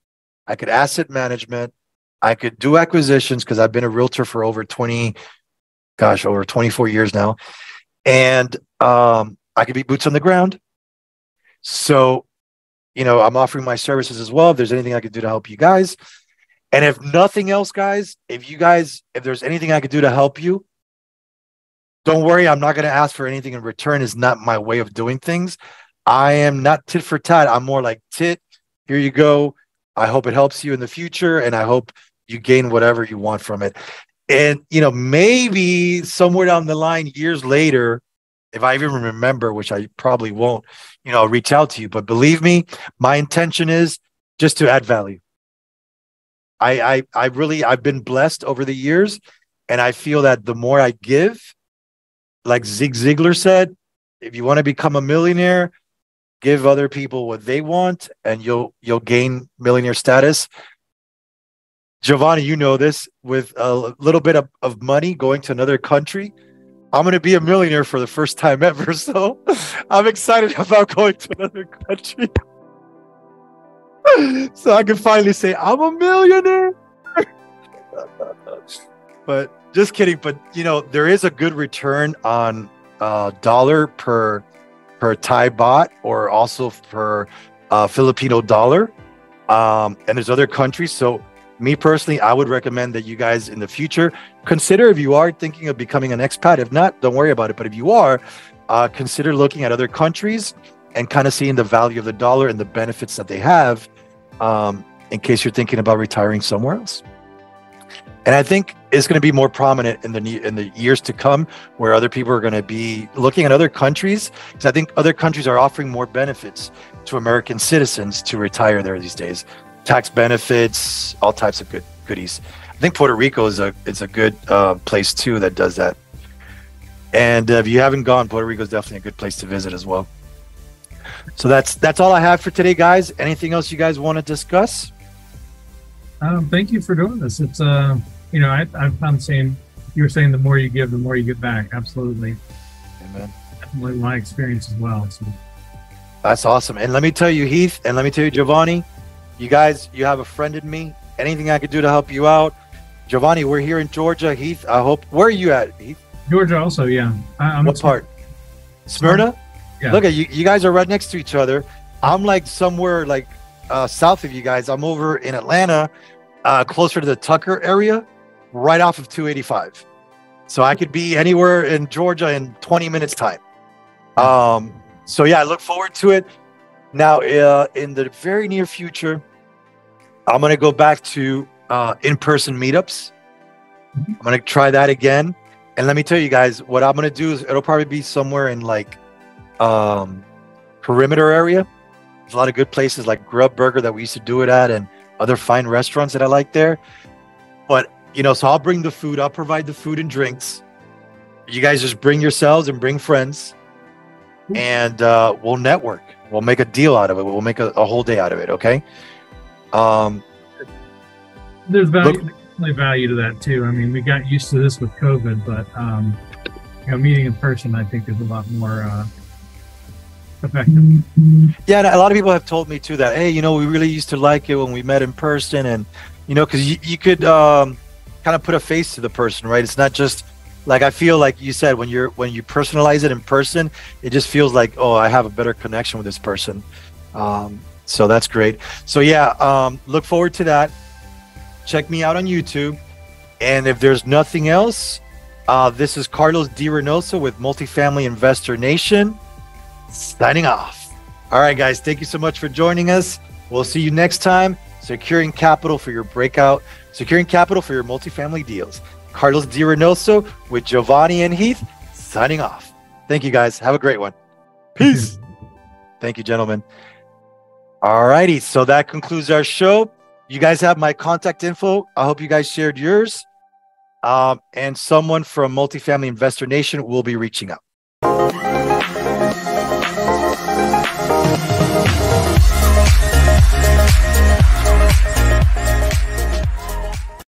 I could asset management. I could do acquisitions because i've been a realtor for over 20 gosh over 24 years now. And um, i could be boots on the ground. So you know, I'm offering my services as well. If there's anything I could do to help you guys. And if nothing else, guys, if you guys, if there's anything I could do to help you, don't worry. I'm not going to ask for anything in return. Is not my way of doing things. I am not tit for tat. I'm more like tit. Here you go. I hope it helps you in the future, and I hope you gain whatever you want from it. And you know, maybe somewhere down the line, years later, if I even remember, which I probably won't, you know, I'll reach out to you. But believe me, my intention is just to add value. I, I, I really, I've been blessed over the years, and I feel that the more I give, like Zig Ziglar said, if you want to become a millionaire, give other people what they want, and you'll you'll gain millionaire status. Giovanni, you know this. With a little bit of, of money going to another country, I'm going to be a millionaire for the first time ever. *laughs* So I'm excited about going to another country. So I can finally say, I'm a millionaire. *laughs* but just kidding. But, you know, there is a good return on uh, dollar per per Thai baht or also per uh, Filipino dollar. Um, and there's other countries. So me personally, I would recommend that you guys in the future consider if you are thinking of becoming an expat. If not, don't worry about it. But if you are, uh, consider looking at other countries and kind of seeing the value of the dollar and the benefits that they have um, in case you're thinking about retiring somewhere else. And I think it's going to be more prominent in the in the years to come, where other people are going to be looking at other countries, because I think other countries are offering more benefits to American citizens to retire there these days tax benefits, all types of good goodies. I think Puerto Rico is a is a good uh, place too that does that. And if you haven't gone, Puerto Rico is definitely a good place to visit as well. So that's that's all I have for today, guys. Anything else you guys want to discuss?
Um, thank you for doing this. It's uh, you know, I, I'm saying you were saying the more you give, the more you get back. Absolutely.
Amen.
Definitely my experience as well. So.
That's awesome. And let me tell you, Heath, and let me tell you, Giovanni, you guys, you have a friend in me. Anything I could do to help you out, Giovanni. We're here in Georgia. Heath, I hope. Where are you at, Heath?
Georgia, also, yeah.
I, am what part? Smyrna. Yeah. Look at you. You guys are right next to each other. I'm like somewhere like uh, south of you guys. I'm over in Atlanta, uh, closer to the Tucker area, right off of 285. So I could be anywhere in Georgia in 20 minutes time. Um, so yeah, I look forward to it. Now, uh, in the very near future, I'm going to go back to uh, in person meetups. Mm-hmm. I'm going to try that again. And let me tell you guys, what I'm going to do is it'll probably be somewhere in like um, perimeter area. There's a lot of good places like Grub Burger that we used to do it at and other fine restaurants that I like there. But, you know, so I'll bring the food, I'll provide the food and drinks. You guys just bring yourselves and bring friends. and uh, we'll network. We'll make a deal out of it. We'll make a, a whole day out of it. Okay. Um,
There's value, look, value to that too. I mean, we got used to this with COVID, but um, you know, meeting in person, I think, is a lot more uh, *laughs*
Yeah, and a lot of people have told me too that hey, you know, we really used to like it when we met in person, and you know, because you, you could um, kind of put a face to the person, right? It's not just like I feel like you said when you're when you personalize it in person, it just feels like oh, I have a better connection with this person. Um, so that's great. So yeah, um, look forward to that. Check me out on YouTube, and if there's nothing else, uh, this is Carlos D. Reinoso with Multifamily Investor Nation signing off. All right, guys, thank you so much for joining us. We'll see you next time. Securing capital for your breakout, securing capital for your multifamily deals. Carlos D. Reinoso with Giovanni and Heath signing off. Thank you, guys. Have a great one. Peace. Thank you, gentlemen. All righty. So that concludes our show. You guys have my contact info. I hope you guys shared yours. Um, and someone from Multifamily Investor Nation will be reaching out.